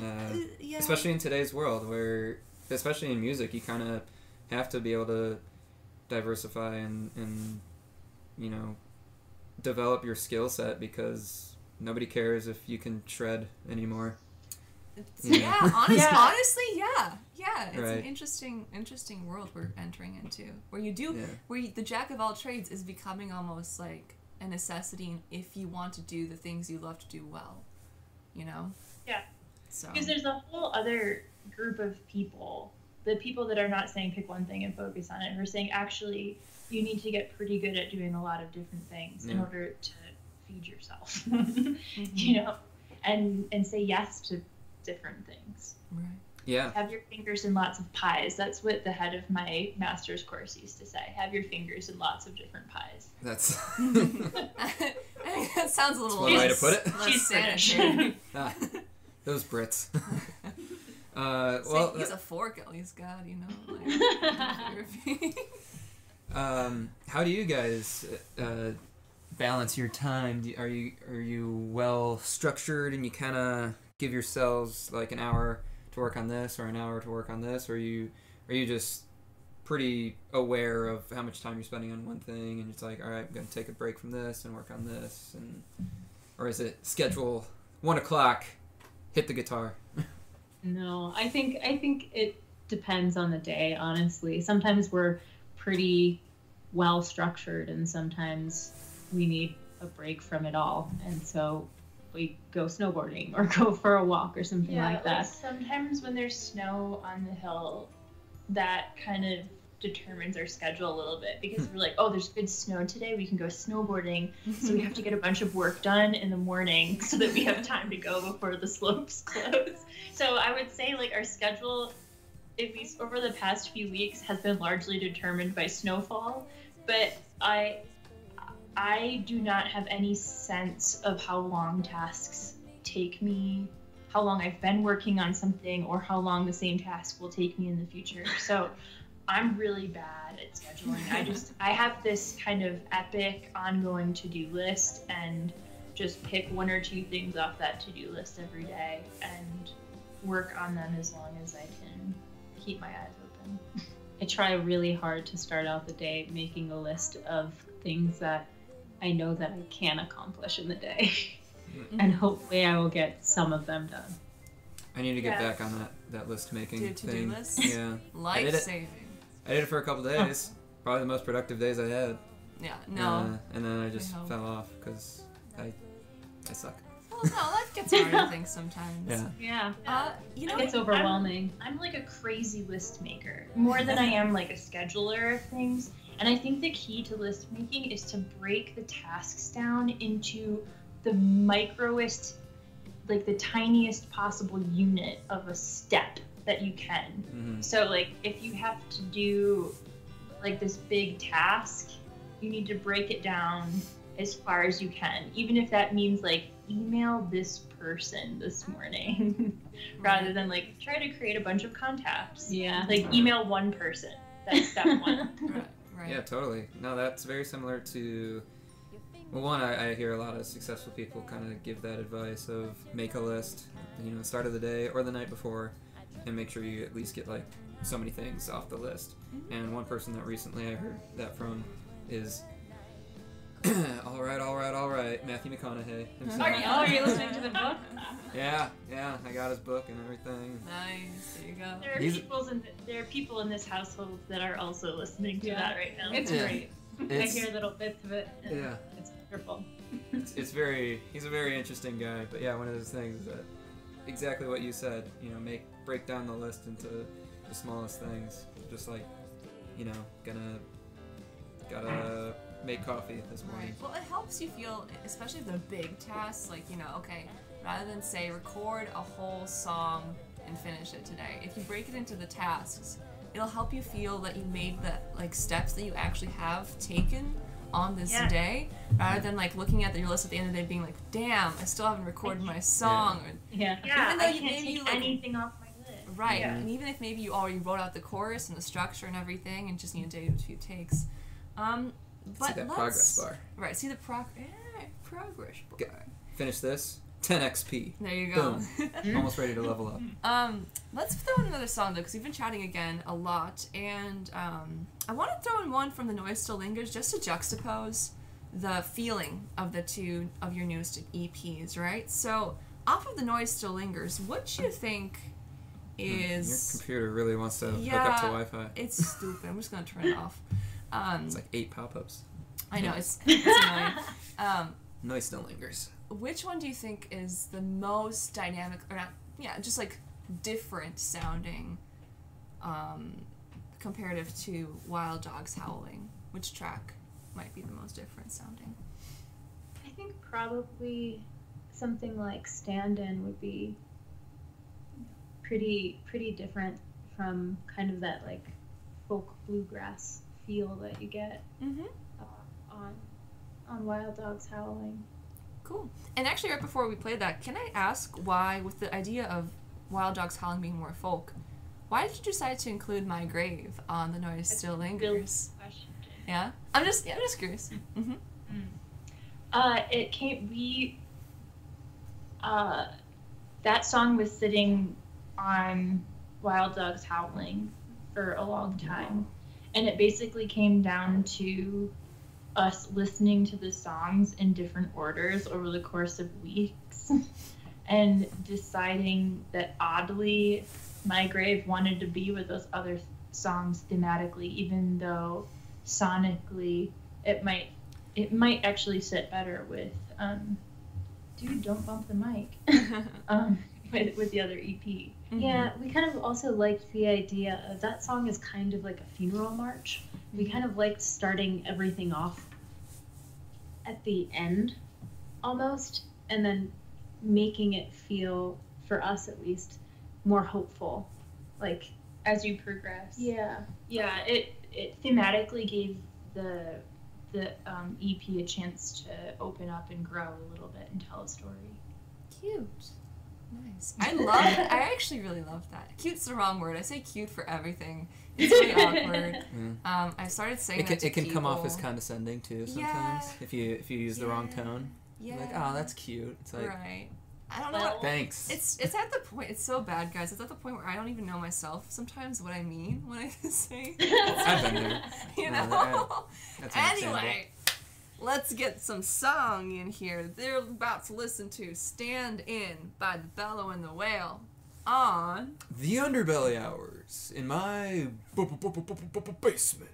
Uh, yeah. especially in today's world, where, especially in music, you kind of have to be able to diversify and, and, you know, develop your skill set because nobody cares if you can shred anymore. It's- Yeah. yeah, honest, Yeah. honestly, yeah, yeah. It's Right. an interesting, interesting world we're entering into, where you do, Yeah. where you, the jack of all trades is becoming almost like a necessity if you want to do the things you love to do well, you know. Yeah. So. Because there's a whole other group of people, the people that are not saying pick one thing and focus on it, who are saying actually you need to get pretty good at doing a lot of different things in order to feed yourself, Mhm. you know, and and say yes to different things. Right. Yeah, Have your fingers in lots of pies. That's what the head of my master's course used to say. Have your fingers in lots of different pies. that's that sounds a little one way to less, put it. She's British. ah, those Brits. uh, well, he's a fork at least, God, you know. Like, Um, how do you guys uh, balance your time? Do, are you are you well structured and you kind of give yourselves like an hour to work on this or an hour to work on this, or are you are you just pretty aware of how much time you're spending on one thing and it's like, all right, I'm gonna take a break from this and work on this, and or is it schedule one o'clock, hit the guitar? No, I think I think it depends on the day, honestly. Sometimes we're pretty well structured and sometimes we need a break from it all. And so we go snowboarding or go for a walk or something like that. sometimes when there's snow on the hill, that kind of determines our schedule a little bit because hmm. we're like, oh, there's good snow today. We can go snowboarding. So we have to get a bunch of work done in the morning so that we have time to go before the slopes close. So I would say like our schedule, at least over the past few weeks, has been largely determined by snowfall. But I I do not have any sense of how long tasks take me, how long I've been working on something, or how long the same task will take me in the future. So I'm really bad at scheduling. I just I have this kind of epic ongoing to-do list and just pick one or two things off that to-do list every day and work on them as long as I can keep my eyes open. I try really hard to start out the day making a list of things that I know that I can accomplish in the day. Mm-hmm. and hopefully I will get some of them done. I need to get Yeah. back on that that list making Do to-do thing. lists? Yeah, Life saving. I did it for a couple days. Probably the most productive days I had. Yeah, no. Uh, and then I just hope. fell off because I, I suck. well, no, life gets hard, I think, sometimes. Yeah. Yeah. Uh, you know, It's overwhelming. I'm like a crazy list maker, more than I am like a scheduler of things. And I think the key to list making is to break the tasks down into the microest, like the tiniest possible unit of a step that you can. hmm So, like, if you have to do like this big task, you need to break it down as far as you can, even if that means like email this person this morning rather than like try to create a bunch of contacts. Yeah. Like, email one person. That's step one. Right, right. Yeah, totally. No, that's very similar to. Well, one, I, I hear a lot of successful people kind of give that advice of make a list, you know, start of the day or the night before, and make sure you at least get like so many things off the list. Mm-hmm. And one person that recently I heard that from is. all right, all right, all right. Matthew McConaughey himself. Are you, oh, are you listening to the book? Yeah, yeah. I got his book and everything. Nice. There you go. There are He's- people in there are people in this household that are also listening to Yeah. that right now. It's Yeah. great. It's- I hear little bits of it. Yeah. It's wonderful. it's, it's very he's a very interesting guy but yeah one of those things is that exactly what you said you know make break down the list into the smallest things just like you know gonna gotta make coffee this morning Right. Well, it helps you feel, especially the big tasks, like, you know, okay, rather than say record a whole song and finish it today, if you break it into the tasks, it'll help you feel that you made the, like, steps that you actually have taken on this Yeah. day, rather than, like, looking at your list at the end of the day being like, damn, I still haven't recorded my song. Or, Yeah. Yeah, Even though I you- can't maybe take you, like- anything off my list. Right, Yeah. and even if maybe you already wrote out the chorus and the structure and everything, and just need to do a few takes, um, but See that let's, progress bar. Right. See the prog- eh, progress bar. Get- Finish this. 10 XP. There you go. Almost ready to level up. Um, let's throw in another song though, because we've been chatting again a lot, and um, I want to throw in one from the Noise Still Lingers just to juxtapose the feeling of the two of your newest EPs, right? So, off of the Noise Still Lingers, what do you think is? Your computer really wants to hook up to Wi-Fi. It's stupid. I'm just gonna turn it off. Um, It's like eight pop-ups. I know it's, it's annoying. Um, Noise still lingers. Which one do you think is the most dynamic or not yeah just like different sounding um, comparative to wild dogs howling which track might be the most different sounding I think probably something like Stand In would be pretty pretty different from kind of that like folk bluegrass feel that you get mm-hmm. uh, on on Wild Dogs Howling. Cool and actually right before we played that can i ask why with the idea of wild dogs howling being more folk why did you decide to include my grave on the noise still lingers yeah i'm just yeah i'm just curious mm-hmm. Uh, it came. We. Uh, that song was sitting on Wild Dogs Howling for a long time, and it basically came down to us listening to the songs in different orders over the course of weeks, and deciding that oddly, my grave wanted to be with those other songs thematically, even though sonically it might it might actually sit better with um dude don't bump the mic um with, with the other E ep Mm-hmm. Yeah, we kind of also liked the idea of that song is kind of like a funeral march. We kind of liked starting everything off at the end almost and then making it feel for us at least more hopeful. Like as you progress yeah. yeah it it thematically gave the the um, ep a chance to open up and grow a little bit and tell a story Cute. Nice. I love I actually really love that. Cute's the wrong word. I say cute for everything. It's really awkward. Um, I started saying It can, that to it can come off as condescending too sometimes Yeah. if you if you use the wrong tone. Yeah. Like, oh, that's cute. It's like, right. I don't know. Well, what, thanks. it's it's at the point. It's so bad, guys. It's at the point where I don't even know myself sometimes what I mean when I say. I've been there. you Yeah, know. That's understandable. anyway, let's get some song in here. They're about to listen to "Stand In" by the Bellow and the Whale on. The underbelly hours in my basement.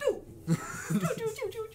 Doo, doo, doo, doo, doo,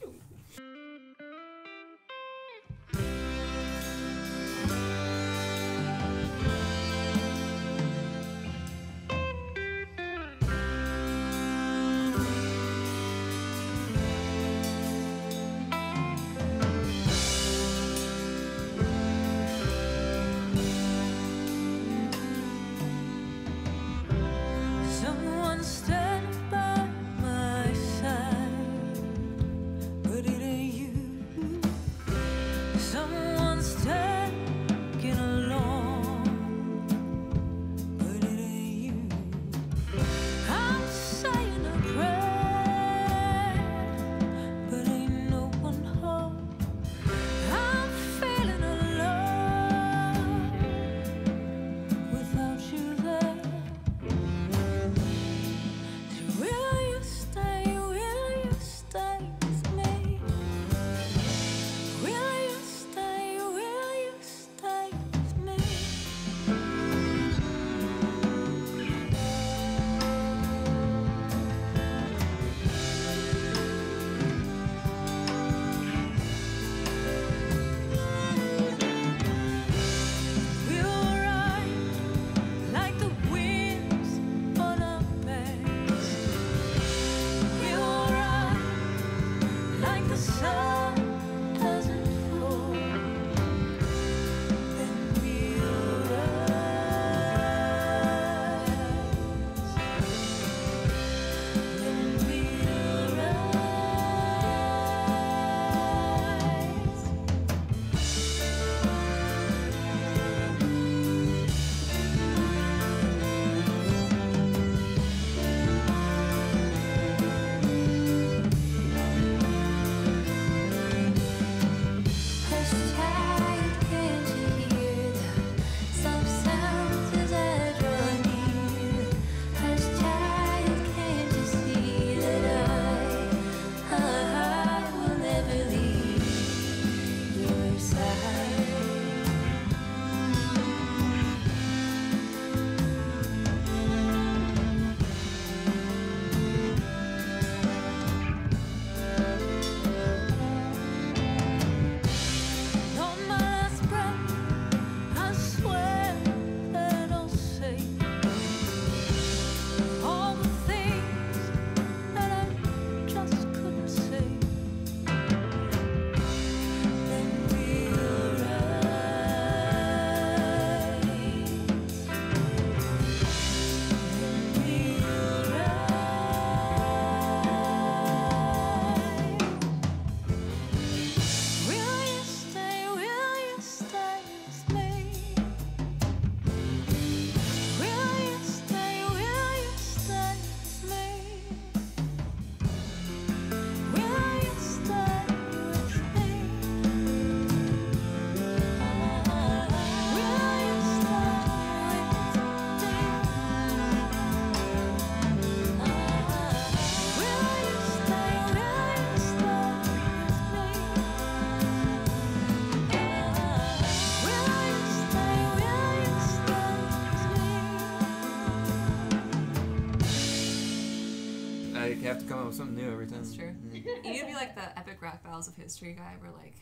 You need to be like the epic rap battles of history guy, where like,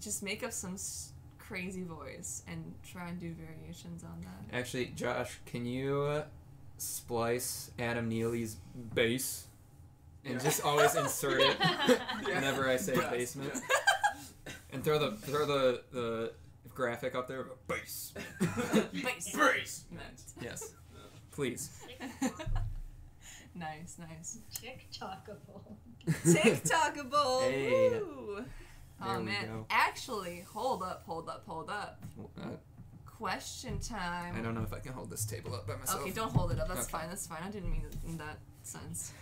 just make up some s- crazy voice and try and do variations on that. Actually, Josh, can you uh, splice Adam Neely's bass and Yeah. just always insert it whenever I say Yes. basement, and throw the throw the the graphic up there. Bass. Bass. Bass. Yes. Please. nice, nice. TikTokable. TikTokable. Hey. Woo. Oh There we man. go. Actually, hold up, hold up, hold up. Uh, Question time. I don't know if I can hold this table up by myself. Okay, don't hold it up. That's Okay. fine. That's fine. I didn't mean it in that sense.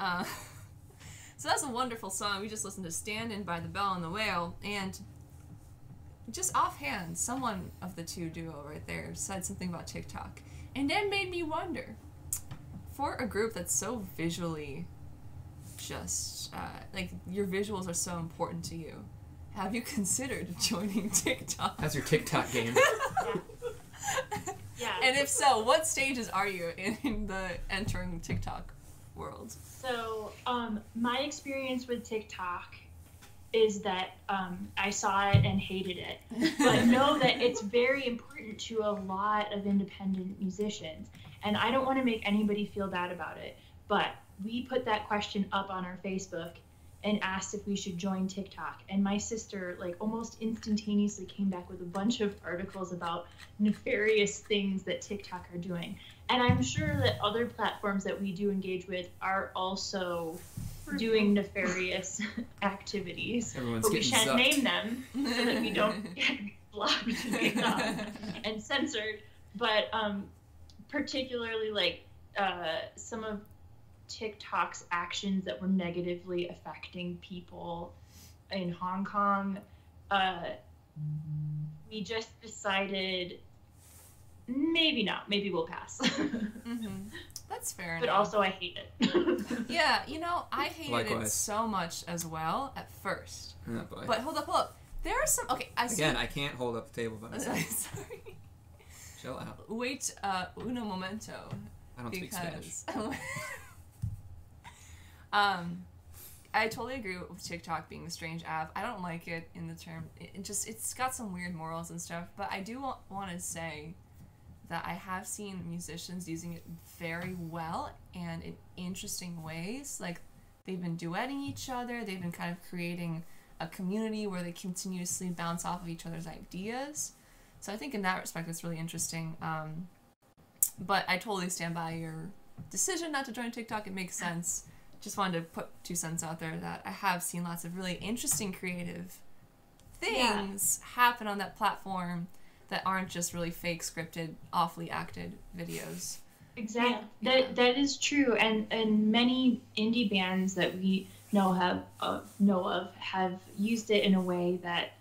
Uh, so that's a wonderful song. We just listened to "Stand In" by the Bell and the Whale, and just offhand, someone of the two duo right there said something about TikTok, and that made me wonder. For a group that's so visually, just uh, like your visuals are so important to you, have you considered joining TikTok? How's your TikTok game? Yeah. And if so, what stages are you in the entering TikTok world? So, um, my experience with TikTok is that um, I saw it and hated it, but know that it's very important to a lot of independent musicians. And I don't want to make anybody feel bad about it, but we put that question up on our Facebook and asked if we should join TikTok. And my sister, like, almost instantaneously came back with a bunch of articles about nefarious things that TikTok are doing. And I'm sure that other platforms that we do engage with are also doing nefarious activities. Everyone's but we getting shan't zucked. name them so that we don't get blocked and censored. But um, particularly, like, uh, some of TikTok's actions that were negatively affecting people in Hong Kong, uh, we just decided maybe not. Maybe we'll pass. hmm That's fair but enough. also, I hate it. yeah, you know, I hated it so much as well at first. Oh, boy. But hold up, hold up. There are some. Okay, I see. Again, I can't hold up the table by myself. Sorry. Chill out. Wait, uh, uno momento. I don't speak Spanish. because um I totally agree with TikTok being a strange app. I don't like it in the term. It, it just it's got some weird morals and stuff. But I do want, want to say that I have seen musicians using it very well and in interesting ways. Like they've been duetting each other. They've been kind of creating a community where they continuously bounce off of each other's ideas. So I think in that respect, it's really interesting. Um, but I totally stand by your decision not to join TikTok. It makes sense. Just wanted to put two cents out there that I have seen lots of really interesting creative things happen on that platform that aren't just really fake scripted, awfully acted videos. Exactly. Yeah. That that is true, and and many indie bands that we know have uh, know of have used it in a way that,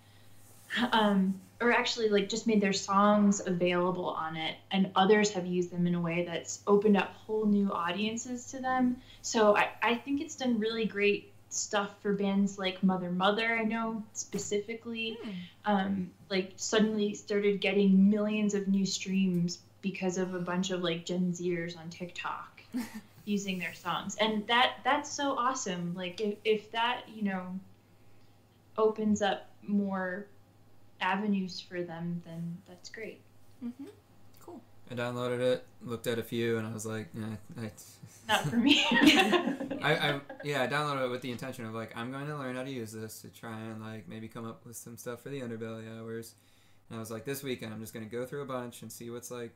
um, or actually like just made their songs available on it, and others have used them in a way that's opened up whole new audiences to them. So I I think it's done really great stuff for bands like Mother Mother. I know specifically um, like suddenly started getting millions of new streams because of a bunch of like Gen Zers on TikTok using their songs, and that that's so awesome. Like if if that you know opens up more avenues for them, then that's great. Mm-hmm. Cool. I downloaded it, looked at a few, and I was like, yeah, I, Not for me. I, I, yeah, I downloaded it with the intention of like, I'm going to learn how to use this to try and like maybe come up with some stuff for the underbelly hours. And I was like, this weekend I'm just gonna go through a bunch and see what's like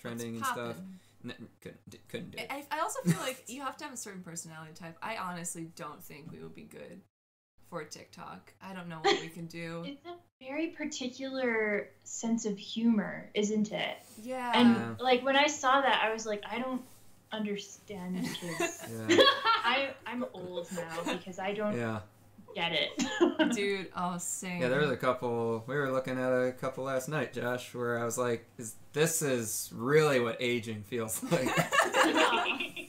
trending and What's stuff. poppin'? N- couldn't, d- couldn't do it. I, I also feel like you have to have a certain personality type. I honestly don't think we would be good for TikTok. I don't know what we can do. it's a very particular sense of humor, isn't it? Yeah. And Yeah. like when I saw that, I was like, I don't understand kids. Yeah, I I'm old now because I don't yeah, get it. Dude, oh, same. yeah. There was a couple. We were looking at a couple last night, Josh, where I was like, "Is this is really what aging feels like?"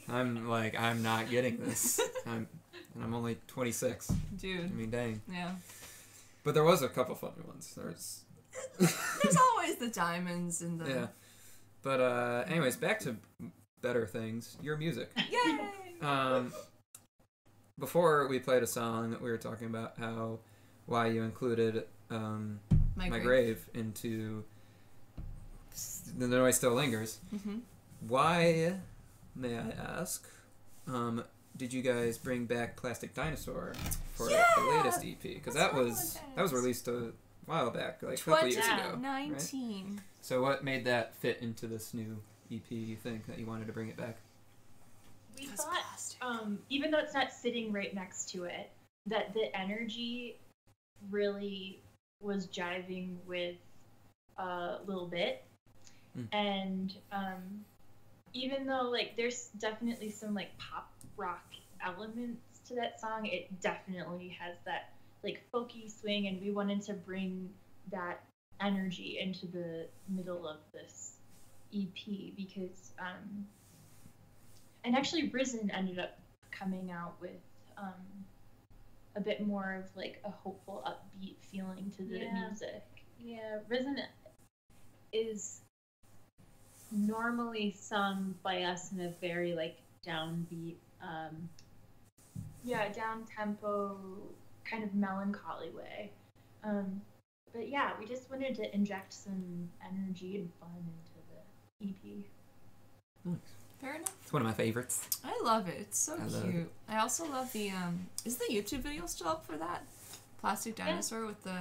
I'm like, I'm not getting this. I'm, and I'm only 26. Dude. I mean, dang. yeah. But there was a couple funny ones. There's There's always the diamonds and the. Yeah. But uh anyways, back to better things. Your music. Yay! Um, before we played a song, we were talking about how why you included um, My, my, grave. grave into the noise still lingers. Mhm. Why, may I ask, um, did you guys bring back Plastic Dinosaur for the latest EP? Because that was with that was released a while back, like a couple years ago. 2019. So what made that fit into this new EP? You think that you wanted to bring it back? We thought, um, even though it's not sitting right next to it, that the energy really was jiving with a little bit. Mm. And um, even though like there's definitely some like pop rock elements to that song, it definitely has that like folky swing, and we wanted to bring that energy into the middle of this EP because um, and actually Risen ended up coming out with um, a bit more of like a hopeful, upbeat feeling to the Yeah. music. Yeah, Risen is normally sung by us in a very like downbeat. Um, Yeah, down tempo, kind of melancholy way. Um, but yeah, we just wanted to inject some energy and fun into the E EP. Fair enough. It's one of my favorites. I love it. It's so I love cute. I also love the um. Is the YouTube video still up for that? Plastic dinosaur with the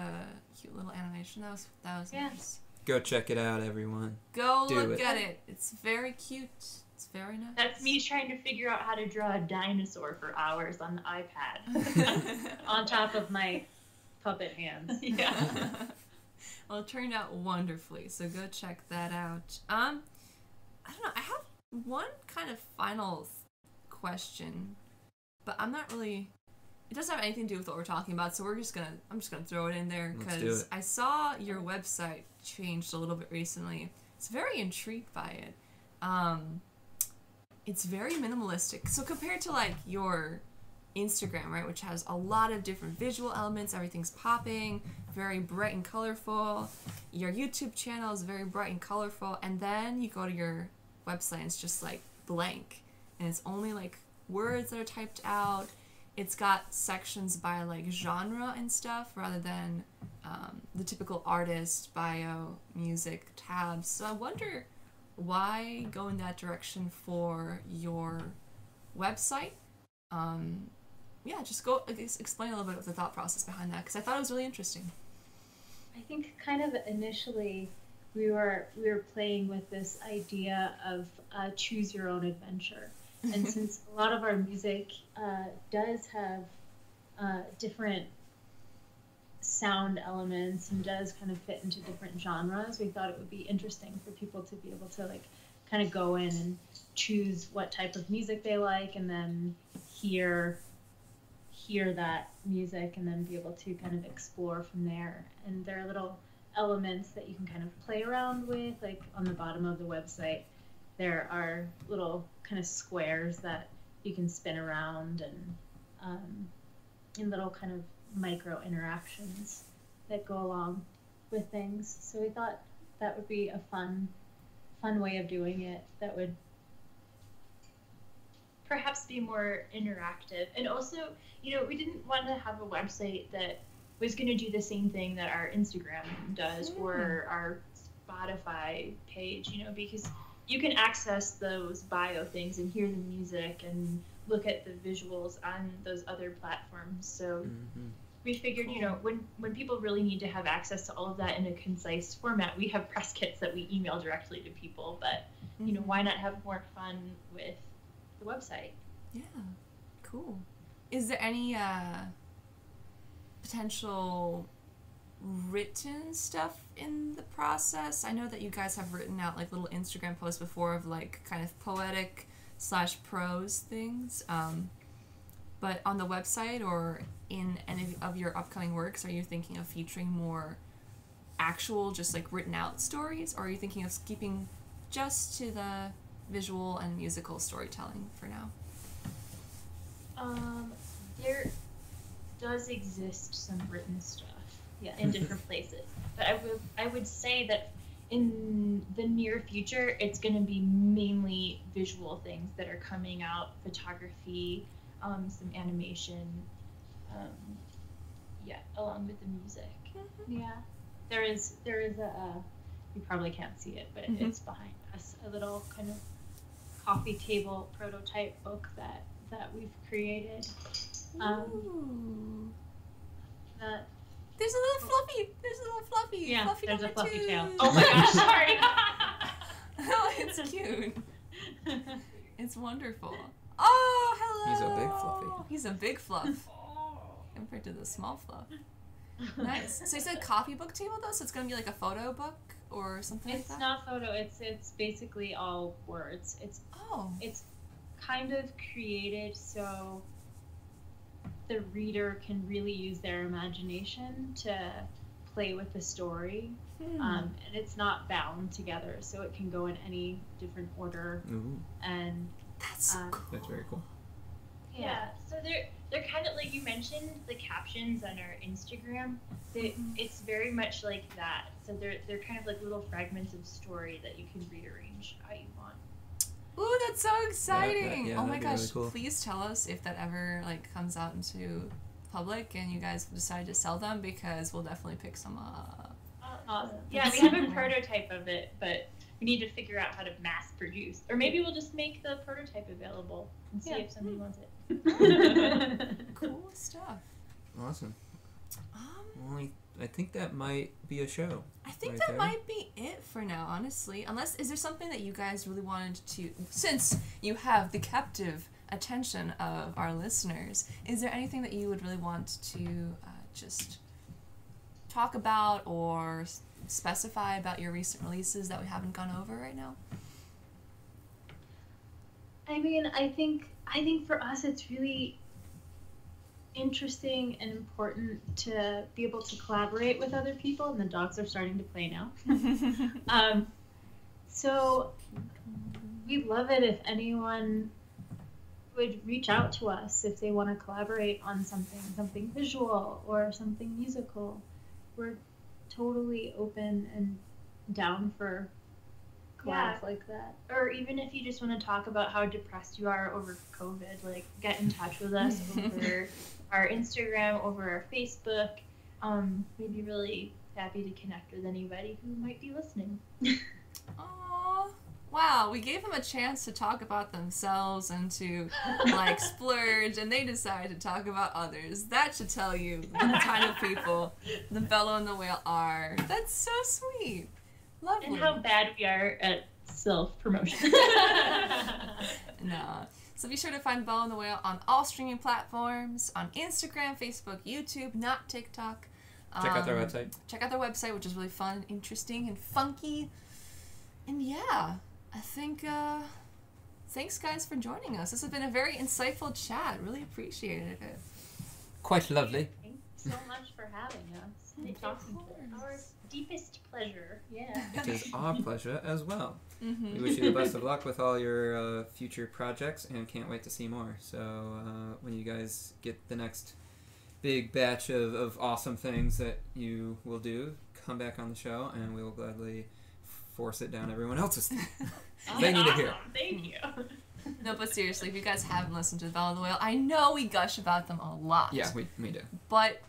cute little animation. That was that was Yeah. nice. Go check it out, everyone. Go Do look it. at it. It's very cute. It's very nice. That's me trying to figure out how to draw a dinosaur for hours on the iPad. on top of my puppet hands. yeah. well, it turned out wonderfully. So go check that out. Um, I don't know. I have one kind of final question, but I'm not really. It doesn't have anything to do with what we're talking about, so we're just gonna. I'm just gonna throw it in there because. I saw your website changed a little bit recently. It's very intrigued by it. Um, it's very minimalistic. So compared to like your Instagram, right, which has a lot of different visual elements, everything's popping, very bright and colorful. Your YouTube channel is very bright and colorful, and then you go to your website and it's just like blank, and it's only like words that are typed out. It's got sections by like genre and stuff rather than um, the typical artist, bio, music tabs. So I wonder why go in that direction for your website. Um, yeah, just go explain a little bit of the thought process behind that because I thought it was really interesting. I think kind of initially we were we were playing with this idea of uh, choose your own adventure, and since a lot of our music uh, does have uh, different sound elements and does kind of fit into different genres, we thought it would be interesting for people to be able to like kind of go in and choose what type of music they like, and then hear hear that music and then be able to kind of explore from there. And there are little elements that you can kind of play around with, like on the bottom of the website, there are little kind of squares that you can spin around and um, and little kind of micro interactions that go along with things. So we thought that would be a fun fun way of doing it that would perhaps be more interactive. And also, you know, we didn't want to have a website that was going to do the same thing that our Instagram does or our Spotify page, you know, because you can access those bio things and hear the music and look at the visuals on those other platforms. So hmm we figured, you know, when when people really need to have access to all of that in a concise format, we have press kits that we email directly to people. But you know, why not have more fun with the website? Yeah, cool. Is there any uh, potential written stuff in the process? I know that you guys have written out like little Instagram posts before of like kind of poetic slash prose things. Um, but on the website or in any of your upcoming works, are you thinking of featuring more actual, just like written out stories, or are you thinking of keeping just to the visual and musical storytelling for now? Um, there does exist some written stuff Yeah. in different places, but I would I would say that in the near future, it's going to be mainly visual things that are coming out photography, um, some animation. Um, yeah, along with the music. Yeah. There is there is a uh, you probably can't see it, but Mhm. it's behind us a little kind of coffee table prototype book that that we've created. Um, Ooh. that There's a little fluffy. There's a little fluffy. yeah, fluffy there's a fluffy two. tail. Oh my gosh, sorry. oh, it's cute. It's wonderful. Oh, hello. He's a big fluffy. He's a big fluff compared to the small fluff. Nice. So you said coffee book table though, so it's gonna be like a photo book or something It's like that. not photo. It's it's basically all words. It's Oh. it's kind of created so the reader can really use their imagination to play with the story. Hmm. Um, and it's not bound together, so it can go in any different order. Ooh, And That's um, cool. that's very cool. yeah, so they're they're kind of like you mentioned the captions on our Instagram. They, It's very much like that. So they're they're kind of like little fragments of story that you can rearrange how you want. Ooh, that's so exciting! yeah, oh my that'd really gosh! cool. Please tell us if that ever like comes out into public and you guys decide to sell them because we'll definitely pick some up. Awesome. Yeah, we have a prototype of it, but we need to figure out how to mass produce. Or maybe we'll just make the prototype available and see Yeah. if somebody wants it. Cool stuff. Awesome. Um, Well, I, I think that might be a show. I think Right that there. might be it for now, honestly. Unless, is there something that you guys really wanted to, since you have the captive attention of our listeners, is there anything that you would really want to uh, just talk about or specify about your recent releases that we haven't gone over right now? I mean, I think I think for us it's really interesting and important to be able to collaborate with other people and the dogs are starting to play now. Um, so we'd love it if anyone would reach out to us if they want to collaborate on something, something visual or something musical. We're totally open and down for collabs like that. Or even if you just want to talk about how depressed you are over COVID, like get in touch with us over our Instagram, over our Facebook. Um, we'd be really happy to connect with anybody who might be listening. Aw. Wow, we gave them a chance to talk about themselves and to like splurge, and they decided to talk about others. That should tell you what kind of people the Bellow and the Whale are. That's so sweet. Lovely. and how bad we are at self promotion. Nah. So be sure to find Bellow and the Whale on all streaming platforms on Instagram, Facebook, YouTube, not TikTok. Check out their Um, website. check out their website, which is really fun, interesting, and funky. And yeah, I think, uh, thanks guys for joining us. This has been a very insightful chat. Really appreciated it. Quite lovely. Thanks so much for having us and Of talking to us. Our course. deepest pleasure. Yeah. It is our pleasure as well. Mm-hmm. We wish you the best of luck with all your uh, future projects and can't wait to see more. So, uh, when you guys get the next big batch of, of awesome things that you will do, come back on the show and we will gladly force it down everyone else's throat. They need to hear. Awesome. Thank you. No, but seriously, if you guys haven't listened to The Bellow and the Whale, I know we gush about them a lot. Yeah, we, we do. but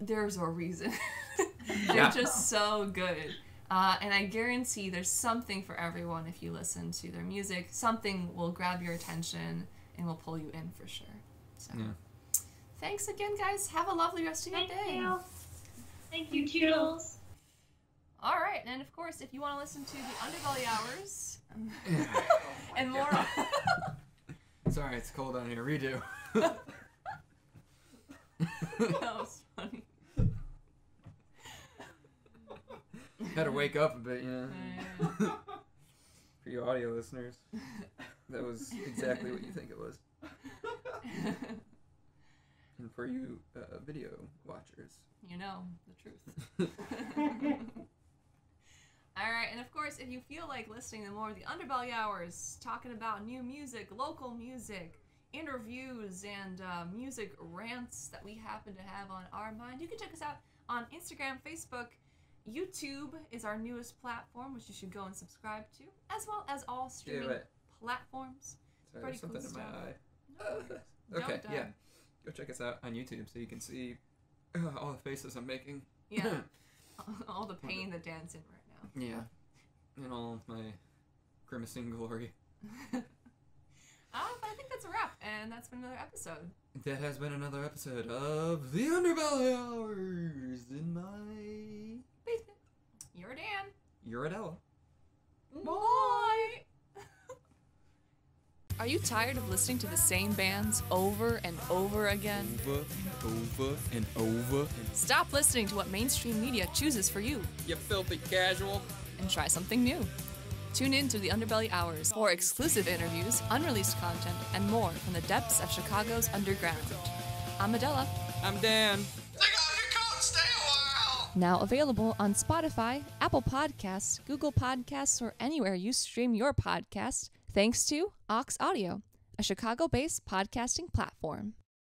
there's a reason. They're Yeah. just so good. Uh, and I guarantee there's something for everyone if you listen to their music. Something will grab your attention and will pull you in for sure. So, Yeah. thanks again, guys. Have a lovely rest of your Thank day. you. Thank you, Toodles. All right, and of course, if you want to listen to the Underbelly Hours and more. Sorry, it's cold out here. Redo. that was funny. Had to wake up a bit, you know. For you audio listeners, that was exactly what you think it was. And for you uh, video watchers, you know the truth. All right, and of course, if you feel like listening to more of the Underbelly Hours, talking about new music, local music, interviews, and uh, music rants that we happen to have on our mind, you can check us out on Instagram, Facebook, YouTube is our newest platform, which you should go and subscribe to, as well as all streaming platforms. Sorry, Pretty something cool in my eye. stuff. Uh, okay, yeah. Go check us out on YouTube so you can see uh, all the faces I'm making. Yeah. all the pain that Dan's in right now. yeah. And all my grimacing glory. Uh, but I think that's a wrap, and that's been another episode. That has been another episode of The Underbelly Hours in my. Basement. You're Dan. You're Adela. Bye. Are you tired of listening to the same bands over and over again? Over and over and over. Stop listening to what mainstream media chooses for you You filthy casual. and try something new. Tune in to the Underbelly Hours for exclusive interviews, unreleased content, and more from the depths of Chicago's underground. I'm Adela, I'm Dan. Now available on Spotify, Apple Podcasts, Google Podcasts, or anywhere you stream your podcast, thanks to Aux Audio, a Chicago based podcasting platform.